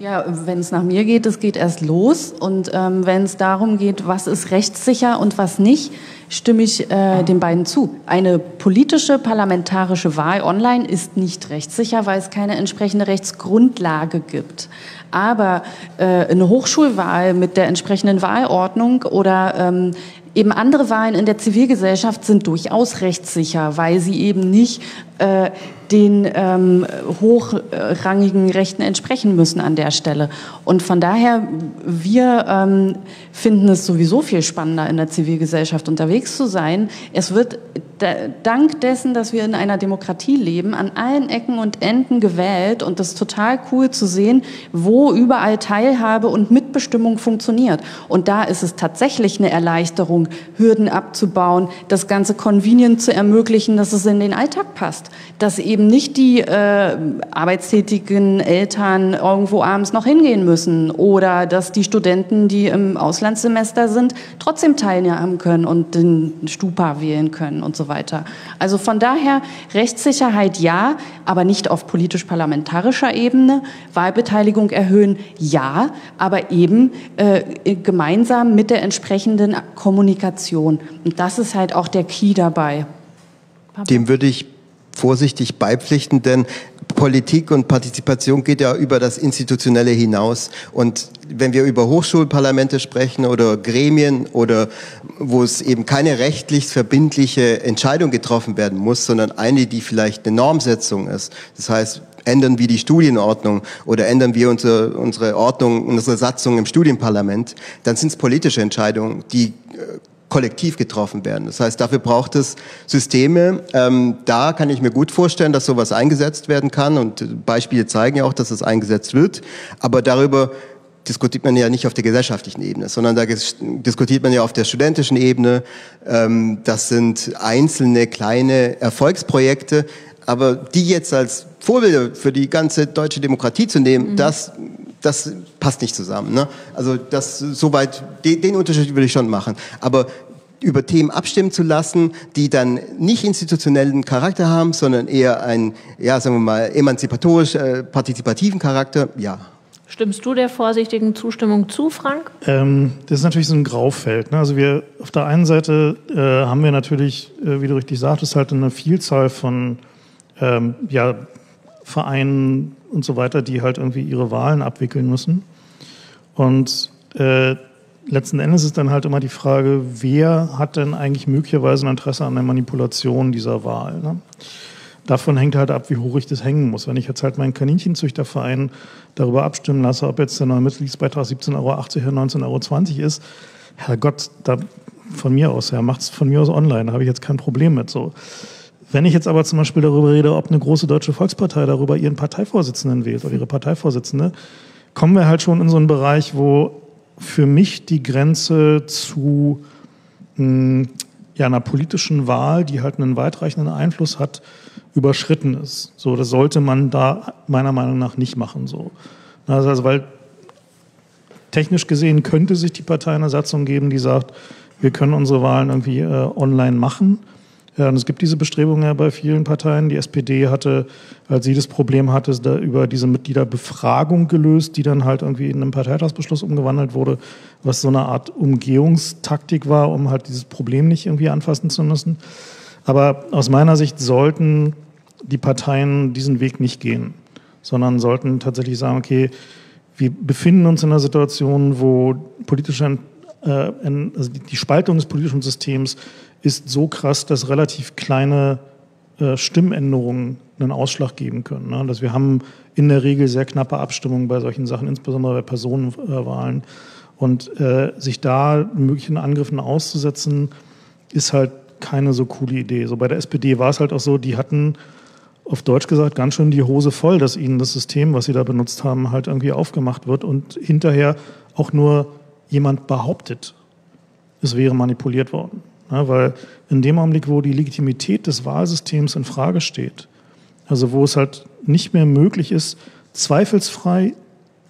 Ja, wenn es nach mir geht, es geht erst los. Und ähm, wenn es darum geht, was ist rechtssicher und was nicht, stimme ich äh, den beiden zu. Eine politische parlamentarische Wahl online ist nicht rechtssicher, weil es keine entsprechende Rechtsgrundlage gibt. Aber äh, eine Hochschulwahl mit der entsprechenden Wahlordnung oder ähm, Eben andere Wahlen in der Zivilgesellschaft sind durchaus rechtssicher, weil sie eben nicht äh, den ähm, hochrangigen Rechten entsprechen müssen an der Stelle. Und von daher, wir ähm, finden es sowieso viel spannender, in der Zivilgesellschaft unterwegs zu sein. Es wird dank dessen, dass wir in einer Demokratie leben, an allen Ecken und Enden gewählt und das ist total cool zu sehen, wo überall Teilhabe und Mitbestimmung funktioniert. Und da ist es tatsächlich eine Erleichterung, Hürden abzubauen, das ganze convenient zu ermöglichen, dass es in den Alltag passt, dass eben nicht die äh, arbeitstätigen Eltern irgendwo abends noch hingehen müssen oder dass die Studenten, die im Auslandssemester sind, trotzdem teilnehmen können und den Stupa wählen können und so weiter. Also von daher Rechtssicherheit ja, aber nicht auf politisch-parlamentarischer Ebene. Wahlbeteiligung erhöhen ja, aber eben äh, gemeinsam mit der entsprechenden Kommunikation. Und das ist halt auch der Key dabei. Dem würde ich vorsichtig beipflichten, denn Politik und Partizipation geht ja über das Institutionelle hinaus. Und wenn wir über Hochschulparlamente sprechen oder Gremien oder wo es eben keine rechtlich verbindliche Entscheidung getroffen werden muss, sondern eine, die vielleicht eine Normsetzung ist. Das heißt, ändern wir die Studienordnung oder ändern wir unsere, unsere Ordnung, unsere Satzung im Studienparlament, dann sind es politische Entscheidungen, die äh, kollektiv getroffen werden. Das heißt, dafür braucht es Systeme. Ähm, da kann ich mir gut vorstellen, dass sowas eingesetzt werden kann und Beispiele zeigen ja auch, dass es eingesetzt wird. Aber darüber diskutiert man ja nicht auf der gesellschaftlichen Ebene, sondern da diskutiert man ja auf der studentischen Ebene. Ähm, das sind einzelne kleine Erfolgsprojekte, aber die jetzt als Vorbilder für die ganze deutsche Demokratie zu nehmen, mhm. das das passt nicht zusammen. Ne? Also das soweit den, den Unterschied würde ich schon machen. Aber über Themen abstimmen zu lassen, die dann nicht institutionellen Charakter haben, sondern eher einen, ja, sagen wir mal, emanzipatorisch äh, partizipativen Charakter, ja. Stimmst du der vorsichtigen Zustimmung zu, Frank? Ähm, das ist natürlich so ein Graufeld. Ne? Also wir auf der einen Seite äh, haben wir natürlich, äh, wie du richtig sagtest, halt eine Vielzahl von ähm, ja, Vereinen und so weiter, die halt irgendwie ihre Wahlen abwickeln müssen. Und äh, letzten Endes ist dann halt immer die Frage, wer hat denn eigentlich möglicherweise ein Interesse an der Manipulation dieser Wahl? Ne? Davon hängt halt ab, wie hoch ich das hängen muss. Wenn ich jetzt halt meinen Kaninchenzüchterverein darüber abstimmen lasse, ob jetzt der neue Mitgliedsbeitrag 17,80 Euro oder 19,20 Euro ist, Herrgott, da von mir aus, ja, macht es von mir aus online, da habe ich jetzt kein Problem mit so. Wenn ich jetzt aber zum Beispiel darüber rede, ob eine große deutsche Volkspartei darüber ihren Parteivorsitzenden wählt oder ihre Parteivorsitzende, kommen wir halt schon in so einen Bereich, wo für mich die Grenze zu mh, hm, ja, einer politischen Wahl, die halt einen weitreichenden Einfluss hat, überschritten ist. So, das sollte man da meiner Meinung nach nicht machen. So. Also, also weil technisch gesehen könnte sich die Partei eine Satzung geben, die sagt, wir können unsere Wahlen irgendwie äh, online machen. Ja, und es gibt diese Bestrebungen ja bei vielen Parteien. Die SPD hatte, als sie das Problem hatte, da über diese Mitgliederbefragung gelöst, die dann halt irgendwie in einen Parteitagsbeschluss umgewandelt wurde, was so eine Art Umgehungstaktik war, um halt dieses Problem nicht irgendwie anfassen zu müssen. Aber aus meiner Sicht sollten die Parteien diesen Weg nicht gehen, sondern sollten tatsächlich sagen, okay, wir befinden uns in einer Situation, wo politische, äh, also die Spaltung des politischen Systems ist so krass, dass relativ kleine äh, Stimmänderungen einen Ausschlag geben können. Ne? Dass wir haben in der Regel sehr knappe Abstimmungen bei solchen Sachen, insbesondere bei Personenwahlen. Und äh, sich da möglichen Angriffen auszusetzen, ist halt keine so coole Idee. So bei der SPD war es halt auch so, die hatten auf Deutsch gesagt ganz schön die Hose voll, dass ihnen das System, was sie da benutzt haben, halt irgendwie aufgemacht wird und hinterher auch nur jemand behauptet, es wäre manipuliert worden. Ja, weil in dem Augenblick, wo die Legitimität des Wahlsystems in Frage steht, also wo es halt nicht mehr möglich ist, zweifelsfrei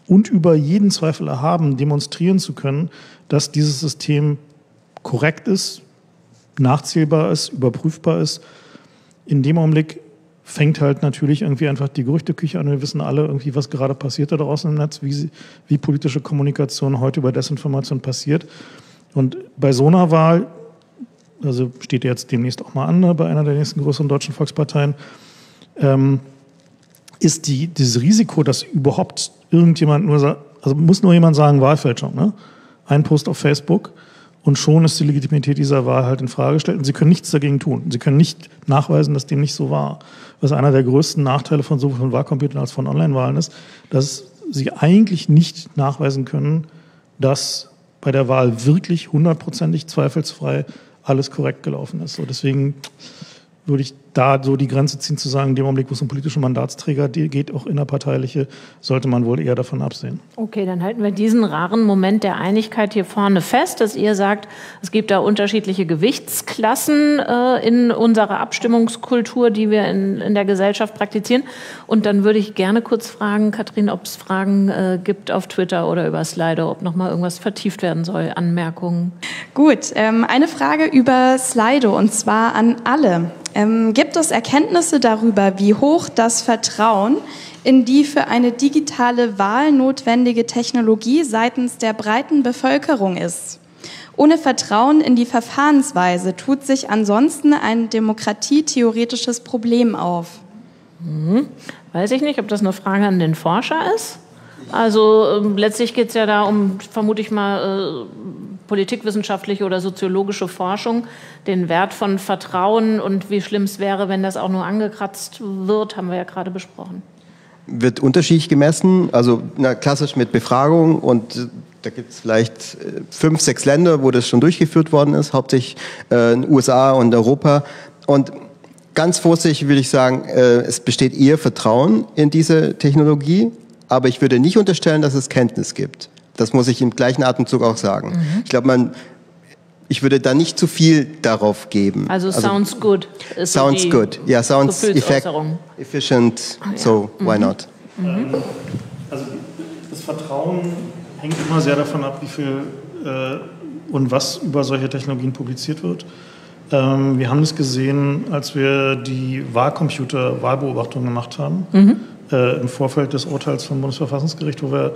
und über jeden Zweifel erhaben demonstrieren zu können, dass dieses System korrekt ist, nachzählbar ist, überprüfbar ist. In dem Augenblick fängt halt natürlich irgendwie einfach die Gerüchteküche an. Wir wissen alle irgendwie, was gerade passiert da draußen im Netz, wie, wie politische Kommunikation heute über Desinformation passiert. Und bei so einer Wahl, also steht jetzt demnächst auch mal an, ne, bei einer der nächsten größeren deutschen Volksparteien, ähm, ist die, dieses Risiko, dass überhaupt irgendjemand nur sagt, also muss nur jemand sagen, Wahlfälschung, ne? Ein Post auf Facebook und schon ist die Legitimität dieser Wahl halt in Frage gestellt und sie können nichts dagegen tun. Sie können nicht nachweisen, dass dem nicht so war. Was einer der größten Nachteile von sowohl von Wahlcomputern als von Online-Wahlen ist, dass sie eigentlich nicht nachweisen können, dass bei der Wahl wirklich hundertprozentig zweifelsfrei alles korrekt gelaufen ist. So deswegen würde ich da so die Grenze ziehen zu sagen, in dem Augenblick, wo es um politische Mandatsträger geht, auch innerparteiliche, sollte man wohl eher davon absehen. Okay, dann halten wir diesen raren Moment der Einigkeit hier vorne fest, dass ihr sagt, es gibt da unterschiedliche Gewichtsklassen äh, in unserer Abstimmungskultur, die wir in, in der Gesellschaft praktizieren. Und dann würde ich gerne kurz fragen, Katrin, ob es Fragen äh, gibt auf Twitter oder über Slido, ob noch mal irgendwas vertieft werden soll, Anmerkungen. Gut, ähm, eine Frage über Slido und zwar an alle. Ähm, gibt es Erkenntnisse darüber, wie hoch das Vertrauen in die für eine digitale Wahl notwendige Technologie seitens der breiten Bevölkerung ist? Ohne Vertrauen in die Verfahrensweise tut sich ansonsten ein demokratietheoretisches Problem auf. Hm. Weiß ich nicht, ob das eine Frage an den Forscher ist. Also äh, letztlich geht es ja da um, vermute ich mal, äh, politikwissenschaftliche oder soziologische Forschung, den Wert von Vertrauen und wie schlimm es wäre, wenn das auch nur angekratzt wird, haben wir ja gerade besprochen. Wird unterschiedlich gemessen, also na, klassisch mit Befragung und äh, da gibt es vielleicht äh, fünf, sechs Länder, wo das schon durchgeführt worden ist, hauptsächlich äh, in USA und Europa. Und ganz vorsichtig würde ich sagen, äh, es besteht eher Vertrauen in diese Technologie, aber ich würde nicht unterstellen, dass es Kenntnis gibt. Das muss ich im gleichen Atemzug auch sagen. Mhm. Ich glaube, man, ich würde da nicht zu viel darauf geben. Also, also sounds good. sounds so good. Ja, sounds effect, efficient. Ah, ja. So mhm. why not? Mhm. Also das Vertrauen hängt immer sehr davon ab, wie viel äh, und was über solche Technologien publiziert wird. Ähm, wir haben das gesehen, als wir die Wahlcomputer-Wahlbeobachtung gemacht haben, mhm. Äh, im Vorfeld des Urteils vom Bundesverfassungsgericht, wo wir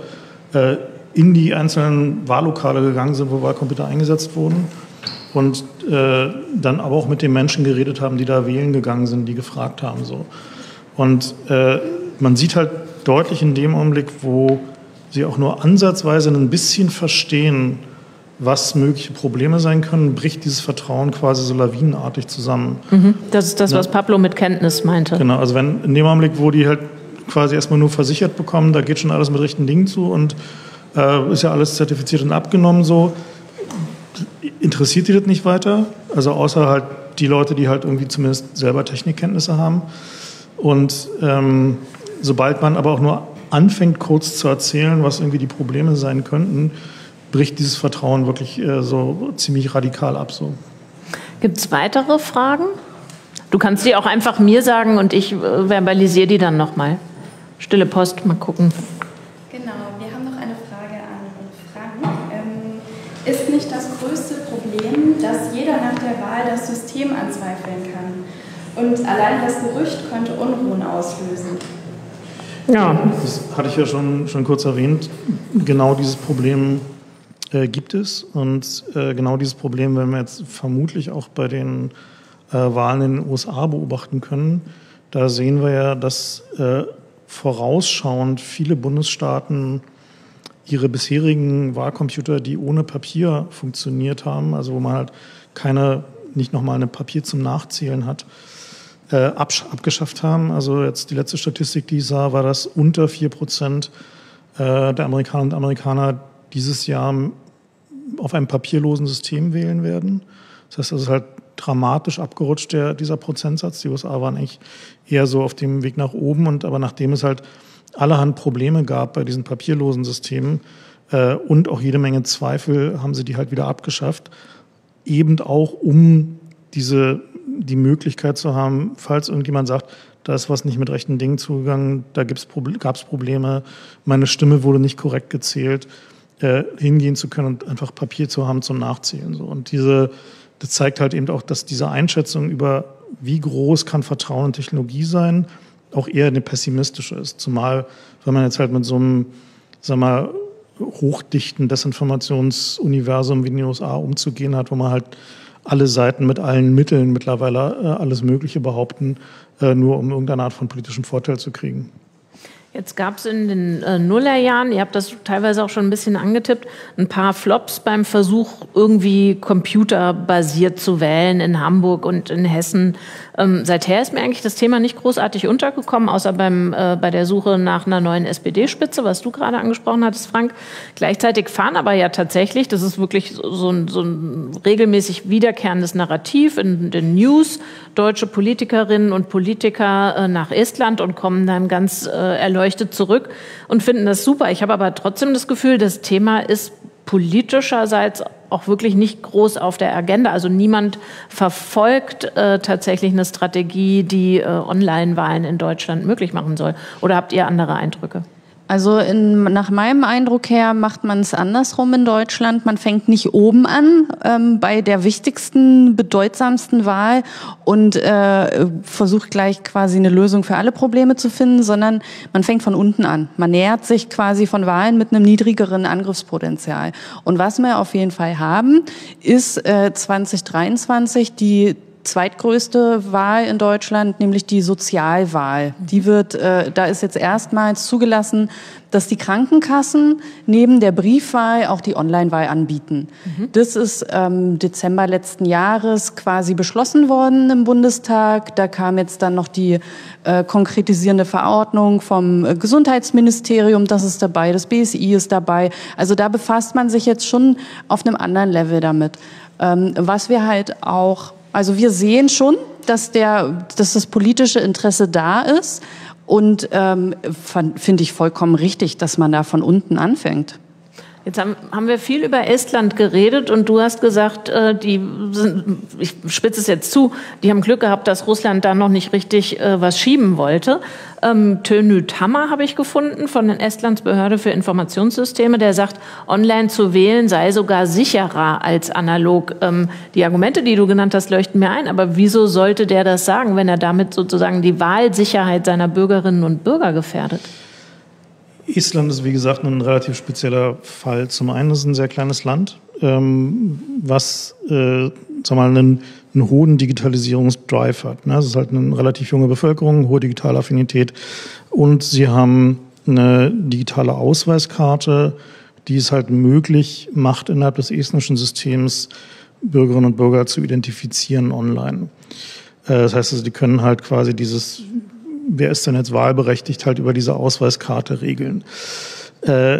äh, in die einzelnen Wahllokale gegangen sind, wo Wahlcomputer eingesetzt wurden und äh, dann aber auch mit den Menschen geredet haben, die da wählen gegangen sind, die gefragt haben. So. Und äh, man sieht halt deutlich in dem Augenblick, wo sie auch nur ansatzweise ein bisschen verstehen, was mögliche Probleme sein können, bricht dieses Vertrauen quasi so lawinenartig zusammen. Mhm. Das ist das, ja. was Pablo mit Kenntnis meinte. Genau, also wenn in dem Augenblick, wo die halt quasi erstmal nur versichert bekommen, da geht schon alles mit rechten Dingen zu und äh, ist ja alles zertifiziert und abgenommen so. Interessiert die das nicht weiter? Also außer halt die Leute, die halt irgendwie zumindest selber Technikkenntnisse haben. Und ähm, sobald man aber auch nur anfängt, kurz zu erzählen, was irgendwie die Probleme sein könnten, bricht dieses Vertrauen wirklich äh, so ziemlich radikal ab. So. Gibt es weitere Fragen? Du kannst die auch einfach mir sagen und ich äh, verbalisiere die dann nochmal. Stille Post, mal gucken. Genau, wir haben noch eine Frage an Frank. Ähm, ist nicht das größte Problem, dass jeder nach der Wahl das System anzweifeln kann? Und allein das Gerücht könnte Unruhen auslösen. Ja, das hatte ich ja schon, schon kurz erwähnt. Genau dieses Problem äh, gibt es. Und äh, genau dieses Problem werden wir jetzt vermutlich auch bei den äh, Wahlen in den USA beobachten können. Da sehen wir ja, dass äh, vorausschauend viele Bundesstaaten ihre bisherigen Wahlcomputer, die ohne Papier funktioniert haben, also wo man halt keine, nicht nochmal ein Papier zum Nachzählen hat, äh, abgeschafft haben. Also jetzt die letzte Statistik, die ich sah, war, dass unter vier Prozent äh, der Amerikaner und Amerikaner dieses Jahr auf einem papierlosen System wählen werden. Das heißt, es ist halt dramatisch abgerutscht, der, dieser Prozentsatz. Die USA waren eigentlich eher so auf dem Weg nach oben. Und aber nachdem es halt allerhand Probleme gab bei diesen papierlosen Systemen äh, und auch jede Menge Zweifel, haben sie die halt wieder abgeschafft. Eben auch, um diese, die Möglichkeit zu haben, falls irgendjemand sagt, da ist was nicht mit rechten Dingen zugegangen, da gab es Probleme, meine Stimme wurde nicht korrekt gezählt, äh, hingehen zu können und einfach Papier zu haben zum Nachzählen. So. Und diese, das zeigt halt eben auch, dass diese Einschätzung über, wie groß kann Vertrauen in Technologie sein, auch eher eine pessimistische ist. Zumal, wenn man jetzt halt mit so einem, sag mal, hochdichten Desinformationsuniversum wie in den USA umzugehen hat, wo man halt alle Seiten mit allen Mitteln mittlerweile äh, alles Mögliche behaupten, äh, nur um irgendeine Art von politischem Vorteil zu kriegen. Jetzt gab es in den äh, Nullerjahren, ihr habt das teilweise auch schon ein bisschen angetippt, ein paar Flops beim Versuch, irgendwie computerbasiert zu wählen in Hamburg und in Hessen. Ähm, seither ist mir eigentlich das Thema nicht großartig untergekommen, außer beim, äh, bei der Suche nach einer neuen SPD-Spitze, was du gerade angesprochen hattest, Frank. Gleichzeitig fahren aber ja tatsächlich, das ist wirklich so ein, so ein regelmäßig wiederkehrendes Narrativ in den News, deutsche Politikerinnen und Politiker äh, nach Estland und kommen dann ganz äh, erleuchtet zurück und finden das super. Ich habe aber trotzdem das Gefühl, das Thema ist politischerseits auch wirklich nicht groß auf der Agenda. Also niemand verfolgt äh, tatsächlich eine Strategie, die äh, Online-Wahlen in Deutschland möglich machen soll. Oder habt ihr andere Eindrücke? Also in, nach meinem Eindruck her macht man es andersrum in Deutschland. Man fängt nicht oben an ähm, bei der wichtigsten, bedeutsamsten Wahl und äh, versucht gleich quasi eine Lösung für alle Probleme zu finden, sondern man fängt von unten an. Man nähert sich quasi von Wahlen mit einem niedrigeren Angriffspotenzial. Und was wir auf jeden Fall haben, ist äh, 2023 die zweitgrößte Wahl in Deutschland, nämlich die Sozialwahl. Die wird, äh, da ist jetzt erstmals zugelassen, dass die Krankenkassen neben der Briefwahl auch die Online-Wahl anbieten. Mhm. Das ist ähm, Dezember letzten Jahres quasi beschlossen worden im Bundestag. Da kam jetzt dann noch die äh, konkretisierende Verordnung vom äh, Gesundheitsministerium, das ist dabei, das BSI ist dabei. Also da befasst man sich jetzt schon auf einem anderen Level damit. Ähm, was wir halt auch also wir sehen schon, dass, der, dass das politische Interesse da ist und ähm, finde ich vollkommen richtig, dass man da von unten anfängt. Jetzt haben, haben wir viel über Estland geredet und du hast gesagt, äh, die sind, ich spitze es jetzt zu, die haben Glück gehabt, dass Russland da noch nicht richtig äh, was schieben wollte. Ähm, Tönü Tammer habe ich gefunden von den Estlands Behörde für Informationssysteme, der sagt, online zu wählen sei sogar sicherer als analog. Ähm, die Argumente, die du genannt hast, leuchten mir ein, aber wieso sollte der das sagen, wenn er damit sozusagen die Wahlsicherheit seiner Bürgerinnen und Bürger gefährdet? Island ist, wie gesagt, ein relativ spezieller Fall. Zum einen ist es ein sehr kleines Land, ähm, was äh, sag mal, einen, einen hohen Digitalisierungsdrive hat. Ne? Es ist halt eine relativ junge Bevölkerung, hohe digitale Affinität und sie haben eine digitale Ausweiskarte, die es halt möglich macht, innerhalb des estnischen Systems Bürgerinnen und Bürger zu identifizieren online. Äh, das heißt also, die können halt quasi dieses wer ist denn jetzt wahlberechtigt, halt über diese Ausweiskarte regeln. Äh,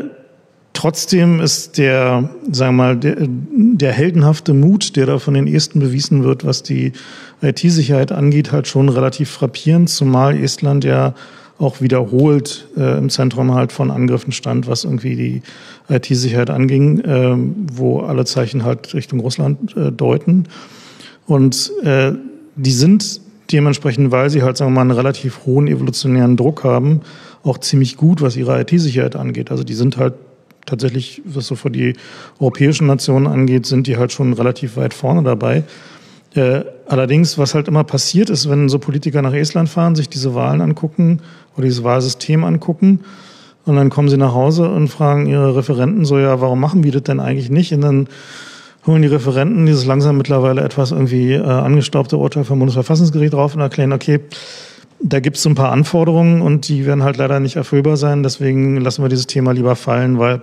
trotzdem ist der, sagen wir mal, der, der heldenhafte Mut, der da von den Esten bewiesen wird, was die IT-Sicherheit angeht, halt schon relativ frappierend, zumal Estland ja auch wiederholt äh, im Zentrum halt von Angriffen stand, was irgendwie die IT-Sicherheit anging, äh, wo alle Zeichen halt Richtung Russland äh, deuten. Und äh, die sind dementsprechend, weil sie halt, sagen wir mal, einen relativ hohen evolutionären Druck haben, auch ziemlich gut, was ihre IT-Sicherheit angeht. Also die sind halt tatsächlich, was so für die europäischen Nationen angeht, sind die halt schon relativ weit vorne dabei. Äh, allerdings, was halt immer passiert ist, wenn so Politiker nach Estland fahren, sich diese Wahlen angucken oder dieses Wahlsystem angucken, und dann kommen sie nach Hause und fragen ihre Referenten so, ja, warum machen wir das denn eigentlich nicht? Und dann holen die Referenten dieses langsam mittlerweile etwas irgendwie äh, angestaubte Urteil vom Bundesverfassungsgericht drauf und erklären, okay, da gibt es so ein paar Anforderungen und die werden halt leider nicht erfüllbar sein. Deswegen lassen wir dieses Thema lieber fallen, weil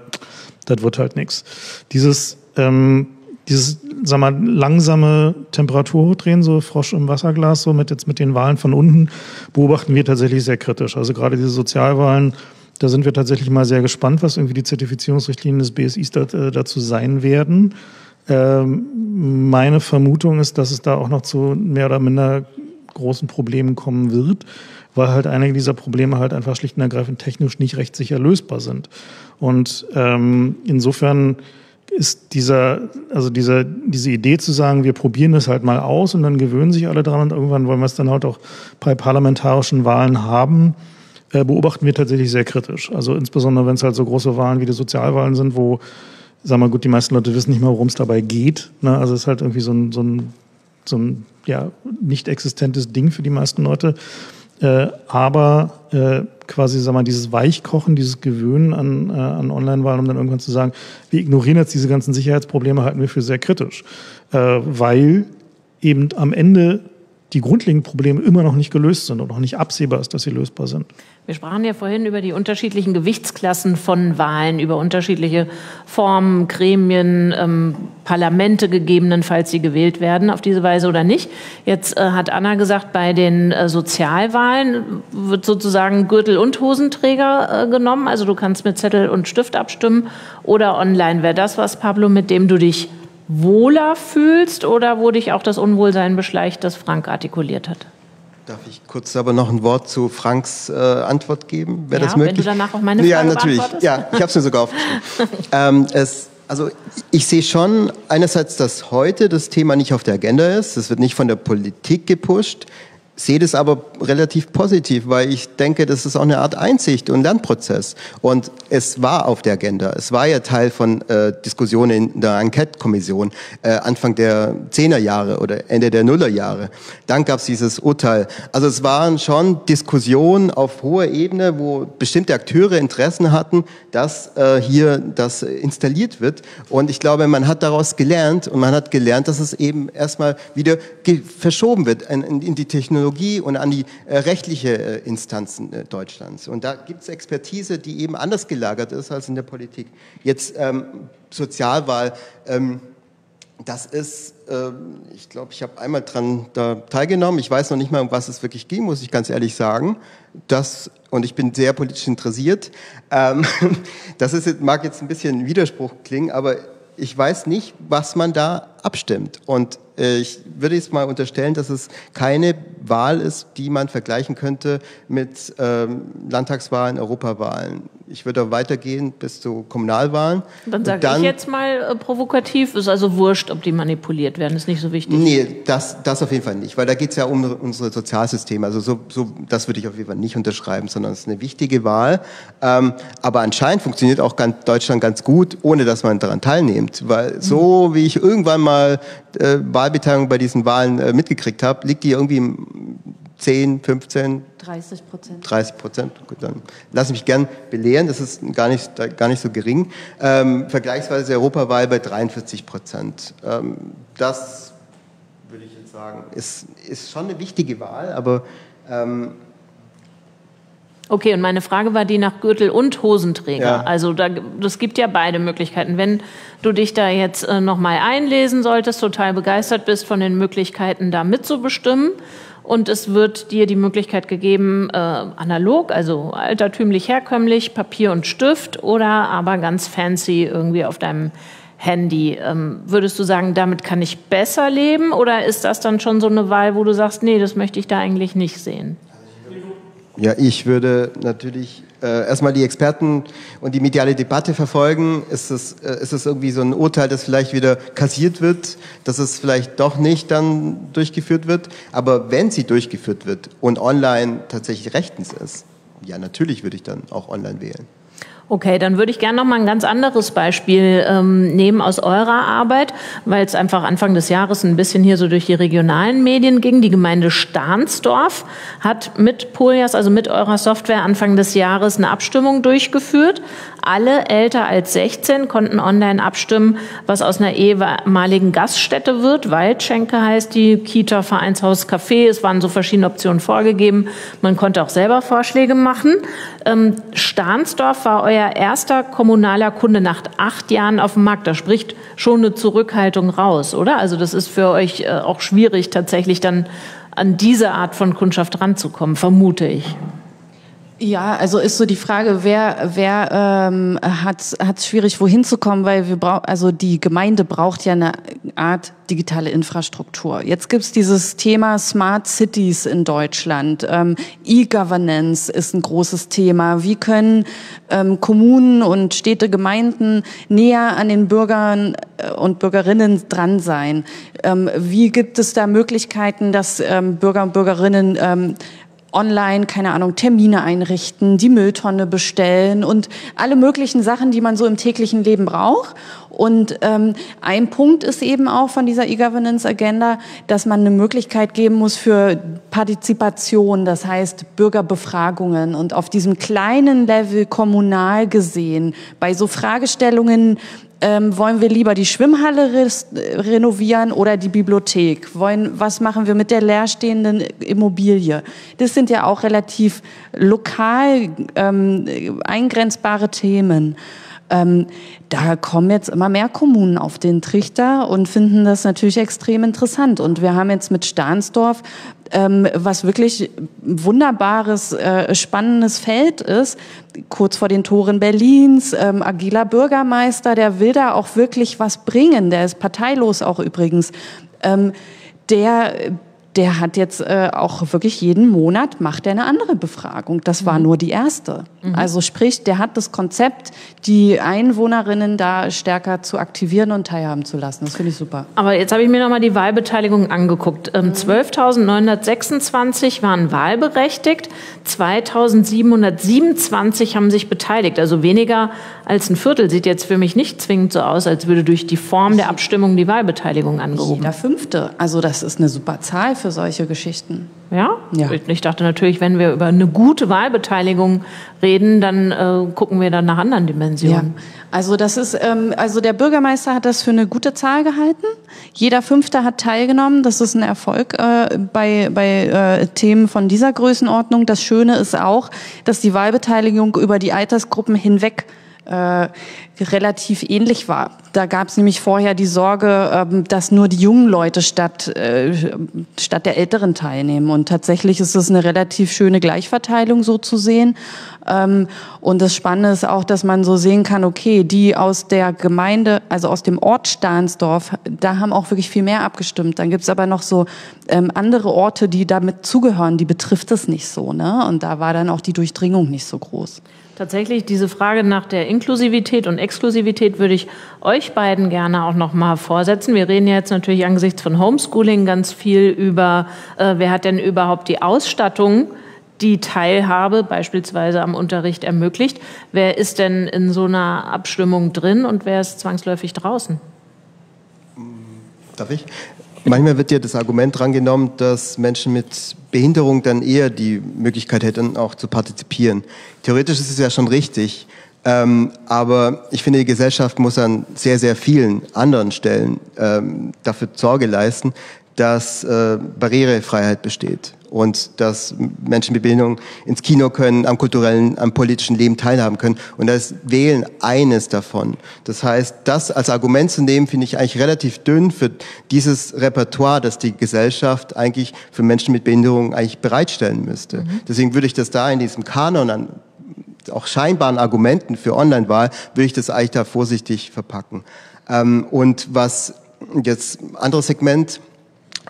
das wird halt nichts. Dieses, ähm, dieses, sag mal, langsame Temperaturhochdrehen, so Frosch im Wasserglas, so mit jetzt mit den Wahlen von unten, beobachten wir tatsächlich sehr kritisch. Also gerade diese Sozialwahlen, da sind wir tatsächlich mal sehr gespannt, was irgendwie die Zertifizierungsrichtlinien des BSIs äh, dazu sein werden. Ähm, meine Vermutung ist, dass es da auch noch zu mehr oder minder großen Problemen kommen wird, weil halt einige dieser Probleme halt einfach schlicht und ergreifend technisch nicht rechtssicher lösbar sind. Und ähm, insofern ist dieser, also dieser, diese Idee zu sagen, wir probieren das halt mal aus und dann gewöhnen sich alle dran und irgendwann wollen wir es dann halt auch bei parlamentarischen Wahlen haben, äh, beobachten wir tatsächlich sehr kritisch. Also insbesondere, wenn es halt so große Wahlen wie die Sozialwahlen sind, wo, sag mal gut, die meisten Leute wissen nicht mehr, worum es dabei geht. Ne? Also es ist halt irgendwie so ein, so ein, so ein ja, nicht existentes Ding für die meisten Leute. Äh, aber äh, quasi, sag mal, dieses Weichkochen, dieses Gewöhnen an, äh, an Online-Wahlen, um dann irgendwann zu sagen, wir ignorieren jetzt diese ganzen Sicherheitsprobleme, halten wir für sehr kritisch. Äh, weil eben am Ende die grundlegenden Probleme immer noch nicht gelöst sind und noch nicht absehbar ist, dass sie lösbar sind. Wir sprachen ja vorhin über die unterschiedlichen Gewichtsklassen von Wahlen, über unterschiedliche Formen, Gremien, ähm, Parlamente gegebenenfalls, sie gewählt werden auf diese Weise oder nicht. Jetzt äh, hat Anna gesagt, bei den äh, Sozialwahlen wird sozusagen Gürtel und Hosenträger äh, genommen. Also du kannst mit Zettel und Stift abstimmen oder online. Wäre das was, Pablo, mit dem du dich wohler fühlst oder wo dich auch das Unwohlsein beschleicht, das Frank artikuliert hat? Darf ich kurz aber noch ein Wort zu Franks äh, Antwort geben? Wäre ja, das möglich? Wenn du danach auch meine Frage Ja, natürlich. Ja, ich habe es mir sogar aufgeschrieben. ähm, es, also ich sehe schon einerseits, dass heute das Thema nicht auf der Agenda ist. Es wird nicht von der Politik gepusht sehe das aber relativ positiv, weil ich denke, das ist auch eine Art Einsicht und Lernprozess. Und es war auf der Agenda. Es war ja Teil von äh, Diskussionen in der Enquete-Kommission äh, Anfang der Zehnerjahre oder Ende der Nullerjahre. Dann gab es dieses Urteil. Also es waren schon Diskussionen auf hoher Ebene, wo bestimmte Akteure Interessen hatten, dass äh, hier das installiert wird. Und ich glaube, man hat daraus gelernt und man hat gelernt, dass es eben erstmal wieder verschoben wird in, in die Technologie Technologie und an die äh, rechtliche äh, Instanzen äh, Deutschlands. Und da gibt es Expertise, die eben anders gelagert ist als in der Politik. Jetzt ähm, Sozialwahl. Ähm, das ist, äh, ich glaube, ich habe einmal dran da teilgenommen. Ich weiß noch nicht mal, um was es wirklich ging, muss ich ganz ehrlich sagen. Das, und ich bin sehr politisch interessiert. Ähm, das ist, mag jetzt ein bisschen Widerspruch klingen, aber ich weiß nicht, was man da abstimmt. Und äh, ich würde jetzt mal unterstellen, dass es keine Wahl ist, die man vergleichen könnte mit ähm, Landtagswahlen, Europawahlen. Ich würde weitergehen bis zu Kommunalwahlen. Dann sage ich jetzt mal äh, provokativ, ist also wurscht, ob die manipuliert werden, ist nicht so wichtig. Nee, das, das auf jeden Fall nicht, weil da geht es ja um unsere Sozialsysteme. Also so, so, das würde ich auf jeden Fall nicht unterschreiben, sondern es ist eine wichtige Wahl. Ähm, aber anscheinend funktioniert auch ganz, Deutschland ganz gut, ohne dass man daran teilnimmt. Weil so wie ich irgendwann mal äh, Wahlbeteiligung bei diesen Wahlen äh, mitgekriegt habe, liegt die irgendwie im 10, 15, 30 Prozent. 30 Prozent. Gut, dann lasse ich mich gern belehren. Das ist gar nicht, gar nicht so gering. Ähm, vergleichsweise Europawahl bei 43 Prozent. Ähm, das würde ich jetzt sagen, ist, ist schon eine wichtige Wahl, aber ähm, Okay, und meine Frage war die nach Gürtel und Hosenträger. Ja. Also da, das gibt ja beide Möglichkeiten. Wenn du dich da jetzt äh, nochmal einlesen solltest, total begeistert bist von den Möglichkeiten, da mitzubestimmen, und es wird dir die Möglichkeit gegeben, äh, analog, also altertümlich herkömmlich, Papier und Stift oder aber ganz fancy irgendwie auf deinem Handy. Ähm, würdest du sagen, damit kann ich besser leben oder ist das dann schon so eine Wahl, wo du sagst, nee, das möchte ich da eigentlich nicht sehen? Ja, ich würde natürlich äh, erstmal die Experten und die mediale Debatte verfolgen. Ist es, äh, ist es irgendwie so ein Urteil, das vielleicht wieder kassiert wird, dass es vielleicht doch nicht dann durchgeführt wird? Aber wenn sie durchgeführt wird und online tatsächlich rechtens ist, ja, natürlich würde ich dann auch online wählen. Okay, dann würde ich gerne noch mal ein ganz anderes Beispiel ähm, nehmen aus eurer Arbeit, weil es einfach Anfang des Jahres ein bisschen hier so durch die regionalen Medien ging. Die Gemeinde Stahnsdorf hat mit Polias, also mit eurer Software, Anfang des Jahres eine Abstimmung durchgeführt. Alle älter als 16 konnten online abstimmen, was aus einer ehemaligen Gaststätte wird. Waldschenke heißt die Kita, Vereinshaus, Café. Es waren so verschiedene Optionen vorgegeben. Man konnte auch selber Vorschläge machen. Ähm, Stahnsdorf war euer erster kommunaler Kunde nach acht Jahren auf dem Markt. Da spricht schon eine Zurückhaltung raus, oder? Also das ist für euch äh, auch schwierig, tatsächlich dann an diese Art von Kundschaft ranzukommen, vermute ich. Ja, also ist so die Frage, wer wer ähm, hat es schwierig, wohin zu kommen, weil wir brauchen, also die Gemeinde braucht ja eine Art digitale Infrastruktur. Jetzt gibt's dieses Thema Smart Cities in Deutschland. Ähm, E-Governance ist ein großes Thema. Wie können ähm, Kommunen und Städte, Gemeinden näher an den Bürgern äh, und Bürgerinnen dran sein? Ähm, wie gibt es da Möglichkeiten, dass ähm, Bürger und Bürgerinnen ähm, online, keine Ahnung, Termine einrichten, die Mülltonne bestellen und alle möglichen Sachen, die man so im täglichen Leben braucht. Und ähm, ein Punkt ist eben auch von dieser E-Governance-Agenda, dass man eine Möglichkeit geben muss für Partizipation, das heißt Bürgerbefragungen und auf diesem kleinen Level kommunal gesehen, bei so Fragestellungen ähm, wollen wir lieber die Schwimmhalle renovieren oder die Bibliothek? Wollen, was machen wir mit der leerstehenden Immobilie? Das sind ja auch relativ lokal ähm, eingrenzbare Themen. Ähm, da kommen jetzt immer mehr Kommunen auf den Trichter und finden das natürlich extrem interessant. Und wir haben jetzt mit Stahnsdorf, ähm, was wirklich wunderbares, äh, spannendes Feld ist, kurz vor den Toren Berlins, ähm, agiler Bürgermeister, der will da auch wirklich was bringen, der ist parteilos auch übrigens. Ähm, der der hat jetzt äh, auch wirklich jeden Monat macht er eine andere Befragung. Das war mhm. nur die erste. Mhm. Also sprich, der hat das Konzept, die Einwohnerinnen da stärker zu aktivieren und teilhaben zu lassen. Das finde ich super. Aber jetzt habe ich mir noch mal die Wahlbeteiligung angeguckt. Ähm, 12.926 waren wahlberechtigt, 2.727 haben sich beteiligt. Also weniger als ein Viertel sieht jetzt für mich nicht zwingend so aus, als würde durch die Form der Abstimmung die Wahlbeteiligung angehoben. Jeder Fünfte. Also das ist eine super Zahl für solche Geschichten. Ja? ja. Ich dachte natürlich, wenn wir über eine gute Wahlbeteiligung reden, dann äh, gucken wir dann nach anderen Dimensionen. Ja. Also das ist, ähm, also der Bürgermeister hat das für eine gute Zahl gehalten. Jeder Fünfte hat teilgenommen. Das ist ein Erfolg äh, bei, bei äh, Themen von dieser Größenordnung. Das Schöne ist auch, dass die Wahlbeteiligung über die Altersgruppen hinweg äh, relativ ähnlich war. Da gab es nämlich vorher die Sorge, ähm, dass nur die jungen Leute statt, äh, statt der Älteren teilnehmen. Und tatsächlich ist es eine relativ schöne Gleichverteilung so zu sehen. Ähm, und das Spannende ist auch, dass man so sehen kann, okay, die aus der Gemeinde, also aus dem Ort Stahnsdorf, da haben auch wirklich viel mehr abgestimmt. Dann gibt's aber noch so ähm, andere Orte, die damit zugehören, die betrifft es nicht so. Ne? Und da war dann auch die Durchdringung nicht so groß. Tatsächlich diese Frage nach der Inklusivität und Exklusivität würde ich euch beiden gerne auch noch mal vorsetzen. Wir reden jetzt natürlich angesichts von Homeschooling ganz viel über, äh, wer hat denn überhaupt die Ausstattung, die Teilhabe beispielsweise am Unterricht ermöglicht. Wer ist denn in so einer Abstimmung drin und wer ist zwangsläufig draußen? Darf ich? Manchmal wird ja das Argument drangenommen, dass Menschen mit Behinderung dann eher die Möglichkeit hätten, auch zu partizipieren. Theoretisch ist es ja schon richtig, ähm, aber ich finde, die Gesellschaft muss an sehr, sehr vielen anderen Stellen ähm, dafür Sorge leisten, dass äh, Barrierefreiheit besteht und dass Menschen mit Behinderung ins Kino können, am kulturellen, am politischen Leben teilhaben können. Und das Wählen eines davon. Das heißt, das als Argument zu nehmen, finde ich eigentlich relativ dünn für dieses Repertoire, das die Gesellschaft eigentlich für Menschen mit Behinderung eigentlich bereitstellen müsste. Mhm. Deswegen würde ich das da in diesem Kanon an auch scheinbaren Argumenten für Online-Wahl, würde ich das eigentlich da vorsichtig verpacken. Ähm, und was jetzt anderes Segment,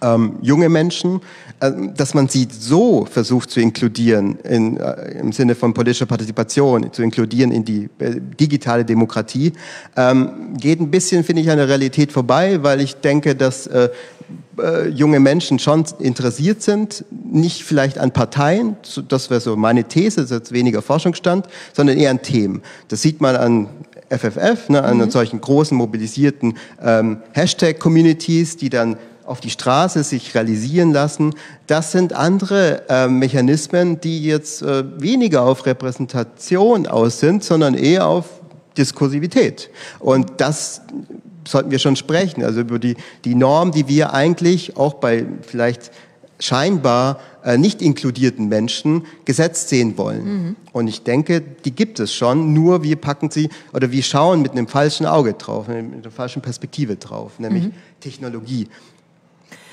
ähm, junge Menschen, äh, dass man sie so versucht zu inkludieren, in, äh, im Sinne von politischer Partizipation, zu inkludieren in die äh, digitale Demokratie, ähm, geht ein bisschen, finde ich, an der Realität vorbei, weil ich denke, dass äh, äh, junge Menschen schon interessiert sind, nicht vielleicht an Parteien, das wäre so meine These, das ist jetzt weniger Forschungsstand, sondern eher an Themen. Das sieht man an FFF, ne, an mhm. solchen großen mobilisierten ähm, Hashtag-Communities, die dann auf die Straße sich realisieren lassen. Das sind andere äh, Mechanismen, die jetzt äh, weniger auf Repräsentation aus sind, sondern eher auf Diskursivität. Und das sollten wir schon sprechen, also über die, die Norm, die wir eigentlich auch bei vielleicht scheinbar äh, nicht inkludierten Menschen gesetzt sehen wollen. Mhm. Und ich denke, die gibt es schon, nur wir packen sie oder wir schauen mit einem falschen Auge drauf, mit einer falschen Perspektive drauf, nämlich mhm. Technologie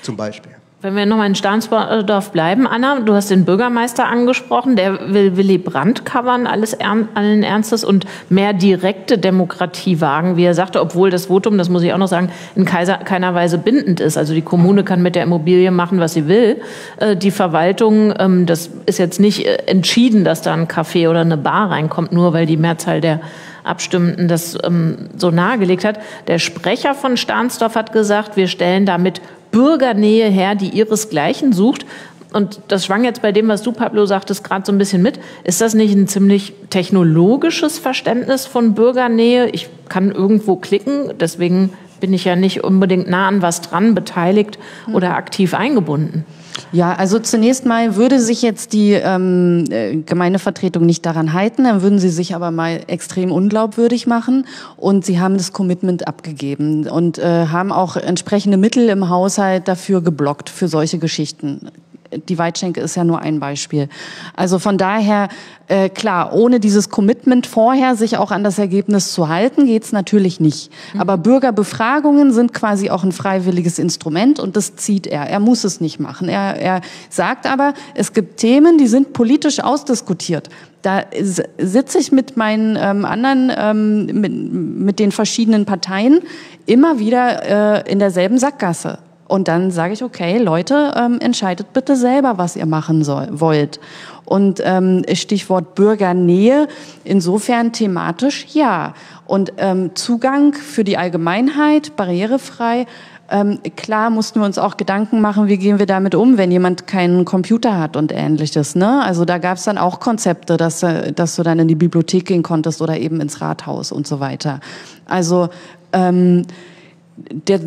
zum Beispiel. Wenn wir nochmal in Stahnsdorf bleiben, Anna, du hast den Bürgermeister angesprochen, der will Willy Brandt covern, alles allen Ernstes und mehr direkte Demokratie wagen, wie er sagte, obwohl das Votum, das muss ich auch noch sagen, in keiner Weise bindend ist. Also die Kommune kann mit der Immobilie machen, was sie will. Äh, die Verwaltung, ähm, das ist jetzt nicht äh, entschieden, dass da ein Café oder eine Bar reinkommt, nur weil die Mehrzahl der Abstimmenden das ähm, so nahegelegt hat. Der Sprecher von Stahnsdorf hat gesagt, wir stellen damit Bürgernähe her, die ihresgleichen sucht. Und das schwang jetzt bei dem, was du, Pablo, sagtest, gerade so ein bisschen mit. Ist das nicht ein ziemlich technologisches Verständnis von Bürgernähe? Ich kann irgendwo klicken, deswegen bin ich ja nicht unbedingt nah an was dran, beteiligt oder aktiv eingebunden. Ja, also zunächst mal würde sich jetzt die ähm, äh, Gemeindevertretung nicht daran halten, dann würden sie sich aber mal extrem unglaubwürdig machen. Und sie haben das Commitment abgegeben und äh, haben auch entsprechende Mittel im Haushalt dafür geblockt für solche Geschichten die Weitschenke ist ja nur ein Beispiel. Also von daher, äh, klar, ohne dieses Commitment vorher, sich auch an das Ergebnis zu halten, geht's natürlich nicht. Mhm. Aber Bürgerbefragungen sind quasi auch ein freiwilliges Instrument und das zieht er. Er muss es nicht machen. Er, er sagt aber, es gibt Themen, die sind politisch ausdiskutiert. Da sitze ich mit meinen ähm, anderen, ähm, mit, mit den verschiedenen Parteien immer wieder äh, in derselben Sackgasse. Und dann sage ich, okay, Leute, ähm, entscheidet bitte selber, was ihr machen soll, wollt. Und ähm, Stichwort Bürgernähe, insofern thematisch ja. Und ähm, Zugang für die Allgemeinheit, barrierefrei, ähm, klar mussten wir uns auch Gedanken machen, wie gehen wir damit um, wenn jemand keinen Computer hat und ähnliches. Ne? Also da gab es dann auch Konzepte, dass, äh, dass du dann in die Bibliothek gehen konntest oder eben ins Rathaus und so weiter. Also ähm, der,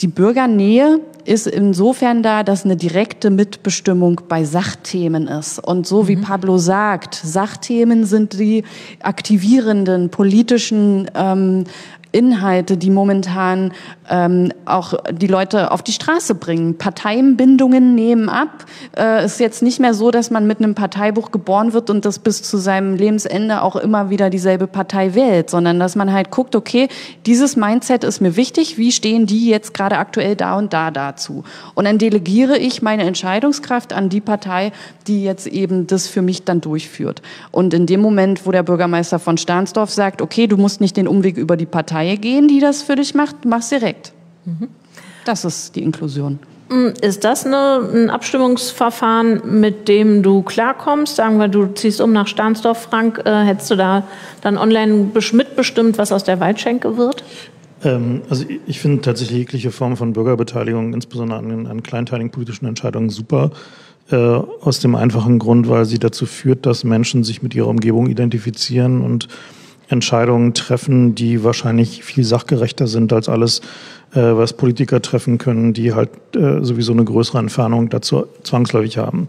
die Bürgernähe ist insofern da, dass eine direkte Mitbestimmung bei Sachthemen ist. Und so wie mhm. Pablo sagt, Sachthemen sind die aktivierenden politischen ähm, Inhalte, die momentan ähm, auch die Leute auf die Straße bringen. Parteienbindungen nehmen ab. Äh, ist jetzt nicht mehr so, dass man mit einem Parteibuch geboren wird und das bis zu seinem Lebensende auch immer wieder dieselbe Partei wählt, sondern dass man halt guckt, okay, dieses Mindset ist mir wichtig, wie stehen die jetzt gerade aktuell da und da dazu? Und dann delegiere ich meine Entscheidungskraft an die Partei, die jetzt eben das für mich dann durchführt. Und in dem Moment, wo der Bürgermeister von Stahnsdorf sagt, okay, du musst nicht den Umweg über die Partei gehen, die das für dich macht, mach's direkt. Das ist die Inklusion. Mm, ist das eine, ein Abstimmungsverfahren, mit dem du klarkommst? Sagen wir, du ziehst um nach Stahnsdorf, Frank. Äh, hättest du da dann online mitbestimmt, was aus der Waldschenke wird? Ähm, also ich finde tatsächlich jegliche Form von Bürgerbeteiligung, insbesondere an, an kleinteiligen politischen Entscheidungen, super. Äh, aus dem einfachen Grund, weil sie dazu führt, dass Menschen sich mit ihrer Umgebung identifizieren und Entscheidungen treffen, die wahrscheinlich viel sachgerechter sind als alles, äh, was Politiker treffen können, die halt äh, sowieso eine größere Entfernung dazu zwangsläufig haben.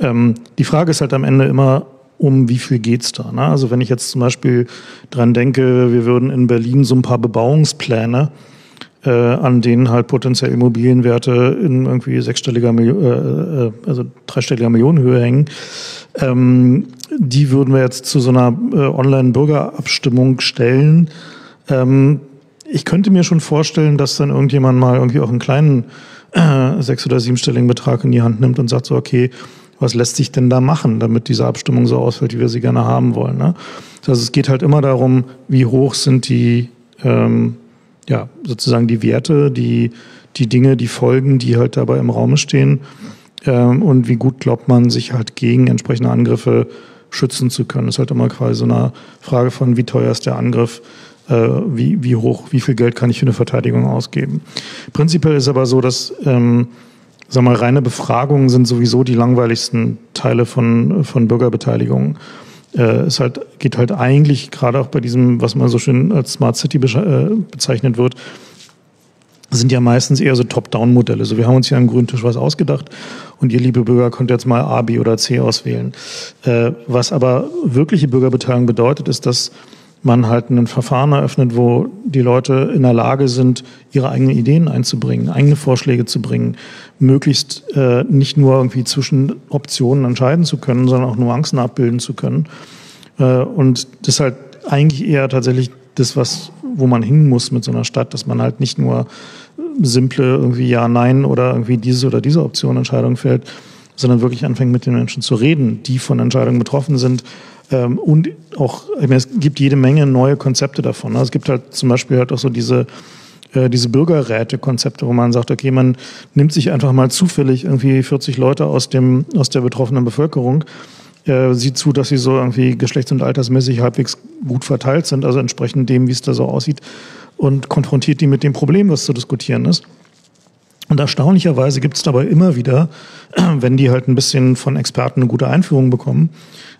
Ähm, die Frage ist halt am Ende immer, um wie viel geht's da? Ne? Also wenn ich jetzt zum Beispiel dran denke, wir würden in Berlin so ein paar Bebauungspläne äh, an denen halt potenziell Immobilienwerte in irgendwie sechsstelliger, Million, äh, äh, also dreistelliger Millionenhöhe hängen. Ähm, die würden wir jetzt zu so einer äh, Online-Bürgerabstimmung stellen. Ähm, ich könnte mir schon vorstellen, dass dann irgendjemand mal irgendwie auch einen kleinen äh, sechs- oder siebenstelligen Betrag in die Hand nimmt und sagt so, okay, was lässt sich denn da machen, damit diese Abstimmung so ausfällt, wie wir sie gerne haben wollen. Ne? Heißt, es geht halt immer darum, wie hoch sind die, ähm, ja, sozusagen die Werte, die, die Dinge, die Folgen, die halt dabei im Raum stehen ähm, und wie gut glaubt man, sich halt gegen entsprechende Angriffe schützen zu können. Das ist halt immer quasi so eine Frage von, wie teuer ist der Angriff, äh, wie, wie hoch, wie viel Geld kann ich für eine Verteidigung ausgeben. Prinzipiell ist aber so, dass ähm, sag mal, reine Befragungen sind sowieso die langweiligsten Teile von, von Bürgerbeteiligung. Äh, es halt, geht halt eigentlich gerade auch bei diesem, was man so schön als Smart City äh, bezeichnet wird, sind ja meistens eher so Top-Down-Modelle. So, wir haben uns hier am grünen Tisch was ausgedacht und ihr, liebe Bürger, könnt jetzt mal A, B oder C auswählen. Äh, was aber wirkliche Bürgerbeteiligung bedeutet, ist, dass man halt ein Verfahren eröffnet, wo die Leute in der Lage sind, ihre eigenen Ideen einzubringen, eigene Vorschläge zu bringen, möglichst äh, nicht nur irgendwie zwischen Optionen entscheiden zu können, sondern auch Nuancen abbilden zu können. Äh, und das ist halt eigentlich eher tatsächlich das, was, wo man hin muss mit so einer Stadt, dass man halt nicht nur simple irgendwie Ja, Nein oder irgendwie diese oder diese Option Entscheidung fällt, sondern wirklich anfängt mit den Menschen zu reden, die von Entscheidungen betroffen sind, ähm, und auch, ich meine, es gibt jede Menge neue Konzepte davon. Also es gibt halt zum Beispiel halt auch so diese, äh, diese Bürgerräte-Konzepte, wo man sagt, okay, man nimmt sich einfach mal zufällig irgendwie 40 Leute aus, dem, aus der betroffenen Bevölkerung, äh, sieht zu, dass sie so irgendwie geschlechts- und altersmäßig halbwegs gut verteilt sind, also entsprechend dem, wie es da so aussieht, und konfrontiert die mit dem Problem, was zu diskutieren ist. Und erstaunlicherweise gibt es dabei immer wieder, wenn die halt ein bisschen von Experten eine gute Einführung bekommen,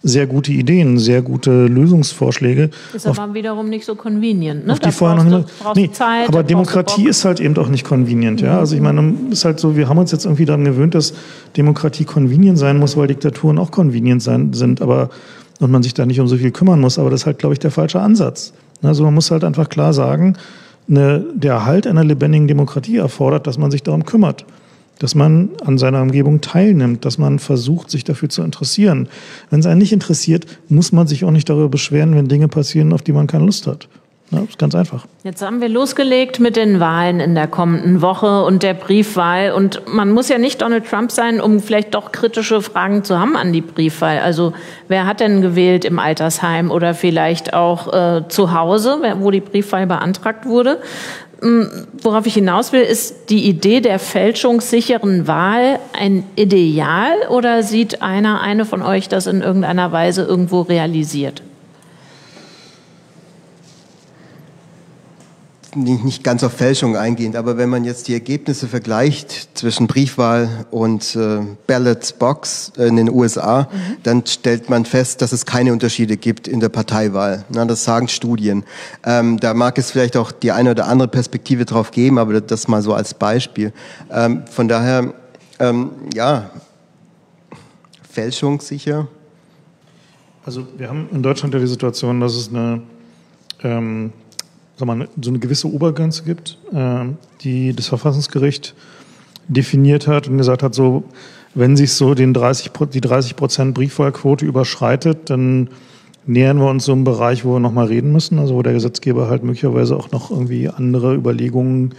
sehr gute Ideen, sehr gute Lösungsvorschläge. Ist aber wiederum nicht so convenient. Ne? Auf die vorher noch nicht. Nee, Zeit, aber Demokratie ist halt eben auch nicht convenient. Ja? Also ich meine, ist halt so, wir haben uns jetzt irgendwie daran gewöhnt, dass Demokratie convenient sein muss, weil Diktaturen auch convenient sein, sind, aber und man sich da nicht um so viel kümmern muss. Aber das ist halt, glaube ich, der falsche Ansatz. Also man muss halt einfach klar sagen, eine, der Erhalt einer lebendigen Demokratie erfordert, dass man sich darum kümmert dass man an seiner Umgebung teilnimmt, dass man versucht, sich dafür zu interessieren. Wenn es einen nicht interessiert, muss man sich auch nicht darüber beschweren, wenn Dinge passieren, auf die man keine Lust hat. Ja, ist ganz einfach. Jetzt haben wir losgelegt mit den Wahlen in der kommenden Woche und der Briefwahl. Und man muss ja nicht Donald Trump sein, um vielleicht doch kritische Fragen zu haben an die Briefwahl. Also wer hat denn gewählt im Altersheim oder vielleicht auch äh, zu Hause, wo die Briefwahl beantragt wurde? Hm, worauf ich hinaus will, ist die Idee der fälschungssicheren Wahl ein Ideal oder sieht einer, eine von euch das in irgendeiner Weise irgendwo realisiert? Nicht ganz auf Fälschung eingehend, aber wenn man jetzt die Ergebnisse vergleicht zwischen Briefwahl und äh, Ballot Box in den USA, mhm. dann stellt man fest, dass es keine Unterschiede gibt in der Parteiwahl. Na, das sagen Studien. Ähm, da mag es vielleicht auch die eine oder andere Perspektive drauf geben, aber das mal so als Beispiel. Ähm, von daher, ähm, ja, Fälschung sicher. Also wir haben in Deutschland ja die Situation, dass es eine ähm, mal, so eine gewisse Obergrenze gibt, äh, die das Verfassungsgericht definiert hat und gesagt hat, so wenn sich so den 30, die 30 Prozent Briefwahlquote überschreitet, dann nähern wir uns so einem Bereich, wo wir nochmal reden müssen, also wo der Gesetzgeber halt möglicherweise auch noch irgendwie andere Überlegungen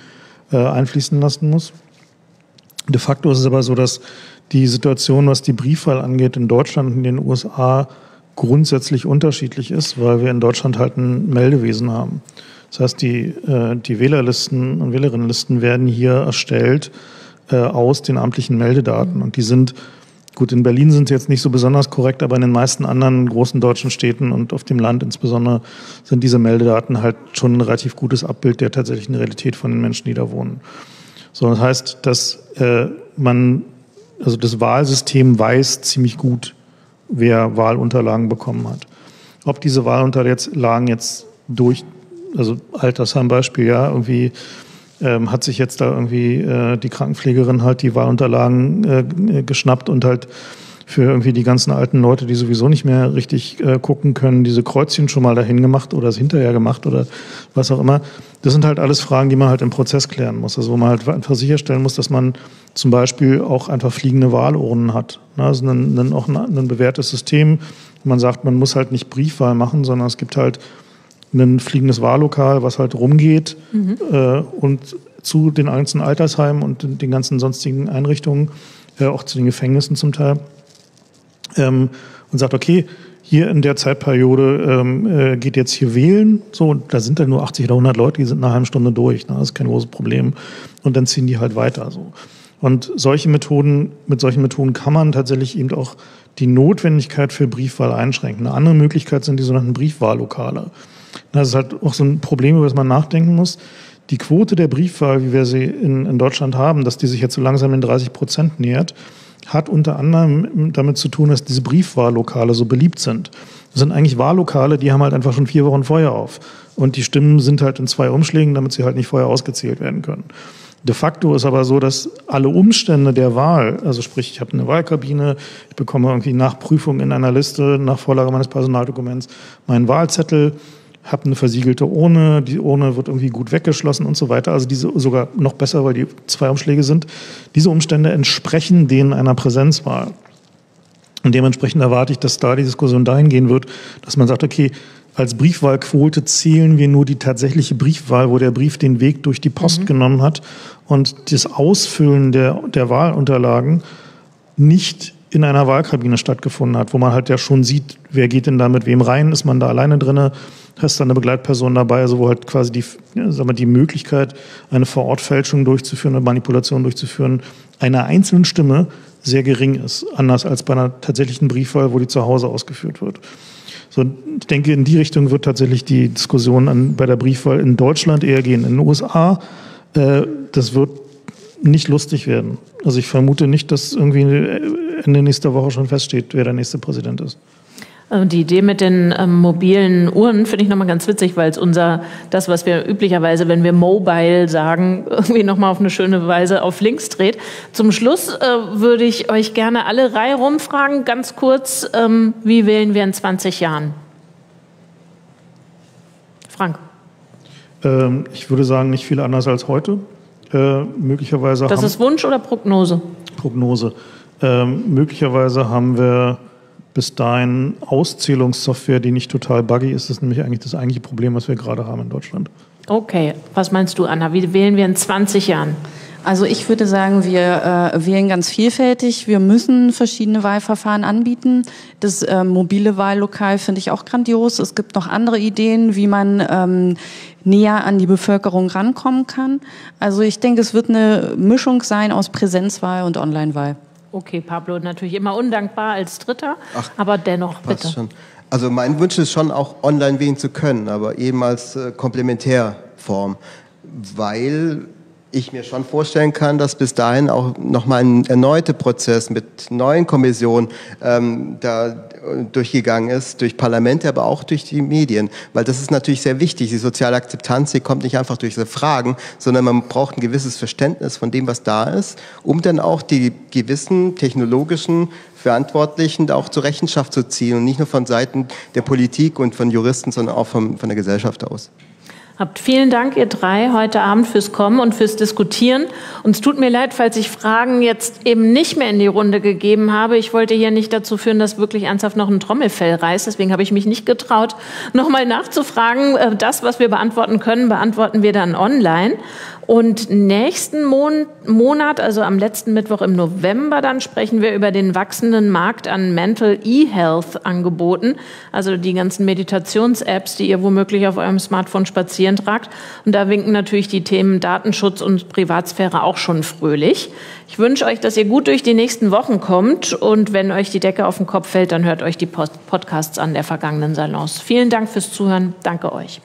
äh, einfließen lassen muss. De facto ist es aber so, dass die Situation, was die Briefwahl angeht, in Deutschland und in den USA grundsätzlich unterschiedlich ist, weil wir in Deutschland halt ein Meldewesen haben. Das heißt, die, äh, die Wählerlisten und Wählerinnenlisten werden hier erstellt äh, aus den amtlichen Meldedaten. Und die sind, gut, in Berlin sind sie jetzt nicht so besonders korrekt, aber in den meisten anderen großen deutschen Städten und auf dem Land insbesondere sind diese Meldedaten halt schon ein relativ gutes Abbild der tatsächlichen Realität von den Menschen, die da wohnen. So, das heißt, dass äh, man, also das Wahlsystem weiß ziemlich gut, wer Wahlunterlagen bekommen hat. Ob diese Wahlunterlagen jetzt durch also Altersheim-Beispiel, ja, irgendwie ähm, hat sich jetzt da irgendwie äh, die Krankenpflegerin halt die Wahlunterlagen äh, geschnappt und halt für irgendwie die ganzen alten Leute, die sowieso nicht mehr richtig äh, gucken können, diese Kreuzchen schon mal dahin gemacht oder es hinterher gemacht oder was auch immer. Das sind halt alles Fragen, die man halt im Prozess klären muss. Also wo man halt einfach sicherstellen muss, dass man zum Beispiel auch einfach fliegende Wahlurnen hat. Also ein, ein, auch ein, ein bewährtes System. Man sagt, man muss halt nicht Briefwahl machen, sondern es gibt halt ein fliegendes Wahllokal, was halt rumgeht mhm. äh, und zu den einzelnen Altersheimen und den ganzen sonstigen Einrichtungen, äh, auch zu den Gefängnissen zum Teil, ähm, und sagt, okay, hier in der Zeitperiode ähm, äh, geht jetzt hier wählen, so, und da sind dann nur 80 oder 100 Leute, die sind eine halbe Stunde durch, ne, das ist kein großes Problem, und dann ziehen die halt weiter, so. Und solche Methoden, mit solchen Methoden kann man tatsächlich eben auch die Notwendigkeit für Briefwahl einschränken. Eine andere Möglichkeit sind die sogenannten Briefwahllokale. Das ist halt auch so ein Problem, über das man nachdenken muss. Die Quote der Briefwahl, wie wir sie in, in Deutschland haben, dass die sich jetzt so langsam in 30 Prozent nähert, hat unter anderem damit zu tun, dass diese Briefwahllokale so beliebt sind. Das sind eigentlich Wahllokale, die haben halt einfach schon vier Wochen vorher auf. Und die Stimmen sind halt in zwei Umschlägen, damit sie halt nicht vorher ausgezählt werden können. De facto ist aber so, dass alle Umstände der Wahl, also sprich, ich habe eine Wahlkabine, ich bekomme irgendwie nach Prüfung in einer Liste, nach Vorlage meines Personaldokuments meinen Wahlzettel, habe eine versiegelte Urne, die Urne wird irgendwie gut weggeschlossen und so weiter. Also diese sogar noch besser, weil die zwei Umschläge sind. Diese Umstände entsprechen denen einer Präsenzwahl. Und dementsprechend erwarte ich, dass da die Diskussion dahin gehen wird, dass man sagt, okay, als Briefwahlquote zählen wir nur die tatsächliche Briefwahl, wo der Brief den Weg durch die Post mhm. genommen hat und das Ausfüllen der, der Wahlunterlagen nicht in einer Wahlkabine stattgefunden hat, wo man halt ja schon sieht, wer geht denn da mit wem rein, ist man da alleine drinne, hast da eine Begleitperson dabei, also wo halt quasi die, ja, sagen wir, die Möglichkeit, eine Vorortfälschung durchzuführen, eine Manipulation durchzuführen, einer einzelnen Stimme sehr gering ist, anders als bei einer tatsächlichen Briefwahl, wo die zu Hause ausgeführt wird. So, ich denke, in die Richtung wird tatsächlich die Diskussion an, bei der Briefwahl in Deutschland eher gehen. In den USA, äh, das wird nicht lustig werden. Also ich vermute nicht, dass irgendwie Ende nächster Woche schon feststeht, wer der nächste Präsident ist. Äh, die Idee mit den ähm, mobilen Uhren finde ich nochmal ganz witzig, weil es unser, das, was wir üblicherweise, wenn wir mobile sagen, irgendwie nochmal auf eine schöne Weise auf links dreht. Zum Schluss äh, würde ich euch gerne alle Reihe rumfragen, ganz kurz, ähm, wie wählen wir in 20 Jahren? Frank. Ähm, ich würde sagen, nicht viel anders als heute. Äh, möglicherweise. Das ist Wunsch oder Prognose? Prognose. Ähm, möglicherweise haben wir bis dahin Auszählungssoftware, die nicht total buggy ist. Das ist nämlich eigentlich das eigentliche Problem, was wir gerade haben in Deutschland. Okay, was meinst du, Anna? Wie wählen wir in 20 Jahren? Also ich würde sagen, wir äh, wählen ganz vielfältig. Wir müssen verschiedene Wahlverfahren anbieten. Das äh, mobile Wahllokal finde ich auch grandios. Es gibt noch andere Ideen, wie man ähm, näher an die Bevölkerung rankommen kann. Also ich denke, es wird eine Mischung sein aus Präsenzwahl und Onlinewahl. Okay, Pablo, natürlich immer undankbar als Dritter, Ach, aber dennoch bitte. Schon. Also mein Wunsch ist schon auch online wählen zu können, aber eben als äh, Komplementärform, weil ich mir schon vorstellen kann, dass bis dahin auch nochmal ein erneuter Prozess mit neuen Kommissionen ähm, da durchgegangen ist, durch Parlamente, aber auch durch die Medien. Weil das ist natürlich sehr wichtig. Die soziale Akzeptanz, die kommt nicht einfach durch diese Fragen, sondern man braucht ein gewisses Verständnis von dem, was da ist, um dann auch die gewissen technologischen Verantwortlichen da auch zur Rechenschaft zu ziehen und nicht nur von Seiten der Politik und von Juristen, sondern auch von, von der Gesellschaft aus. Habt vielen Dank, ihr drei, heute Abend fürs Kommen und fürs Diskutieren. Und es tut mir leid, falls ich Fragen jetzt eben nicht mehr in die Runde gegeben habe. Ich wollte hier nicht dazu führen, dass wirklich ernsthaft noch ein Trommelfell reißt. Deswegen habe ich mich nicht getraut, nochmal nachzufragen. Äh, das, was wir beantworten können, beantworten wir dann online. Und nächsten Mon Monat, also am letzten Mittwoch im November, dann sprechen wir über den wachsenden Markt an Mental E-Health Angeboten, also die ganzen Meditations-Apps, die ihr womöglich auf eurem Smartphone spazieren tragt. Und da winken natürlich die Themen Datenschutz und Privatsphäre auch schon fröhlich. Ich wünsche euch, dass ihr gut durch die nächsten Wochen kommt und wenn euch die Decke auf den Kopf fällt, dann hört euch die Podcasts an der vergangenen Salons. Vielen Dank fürs Zuhören. Danke euch.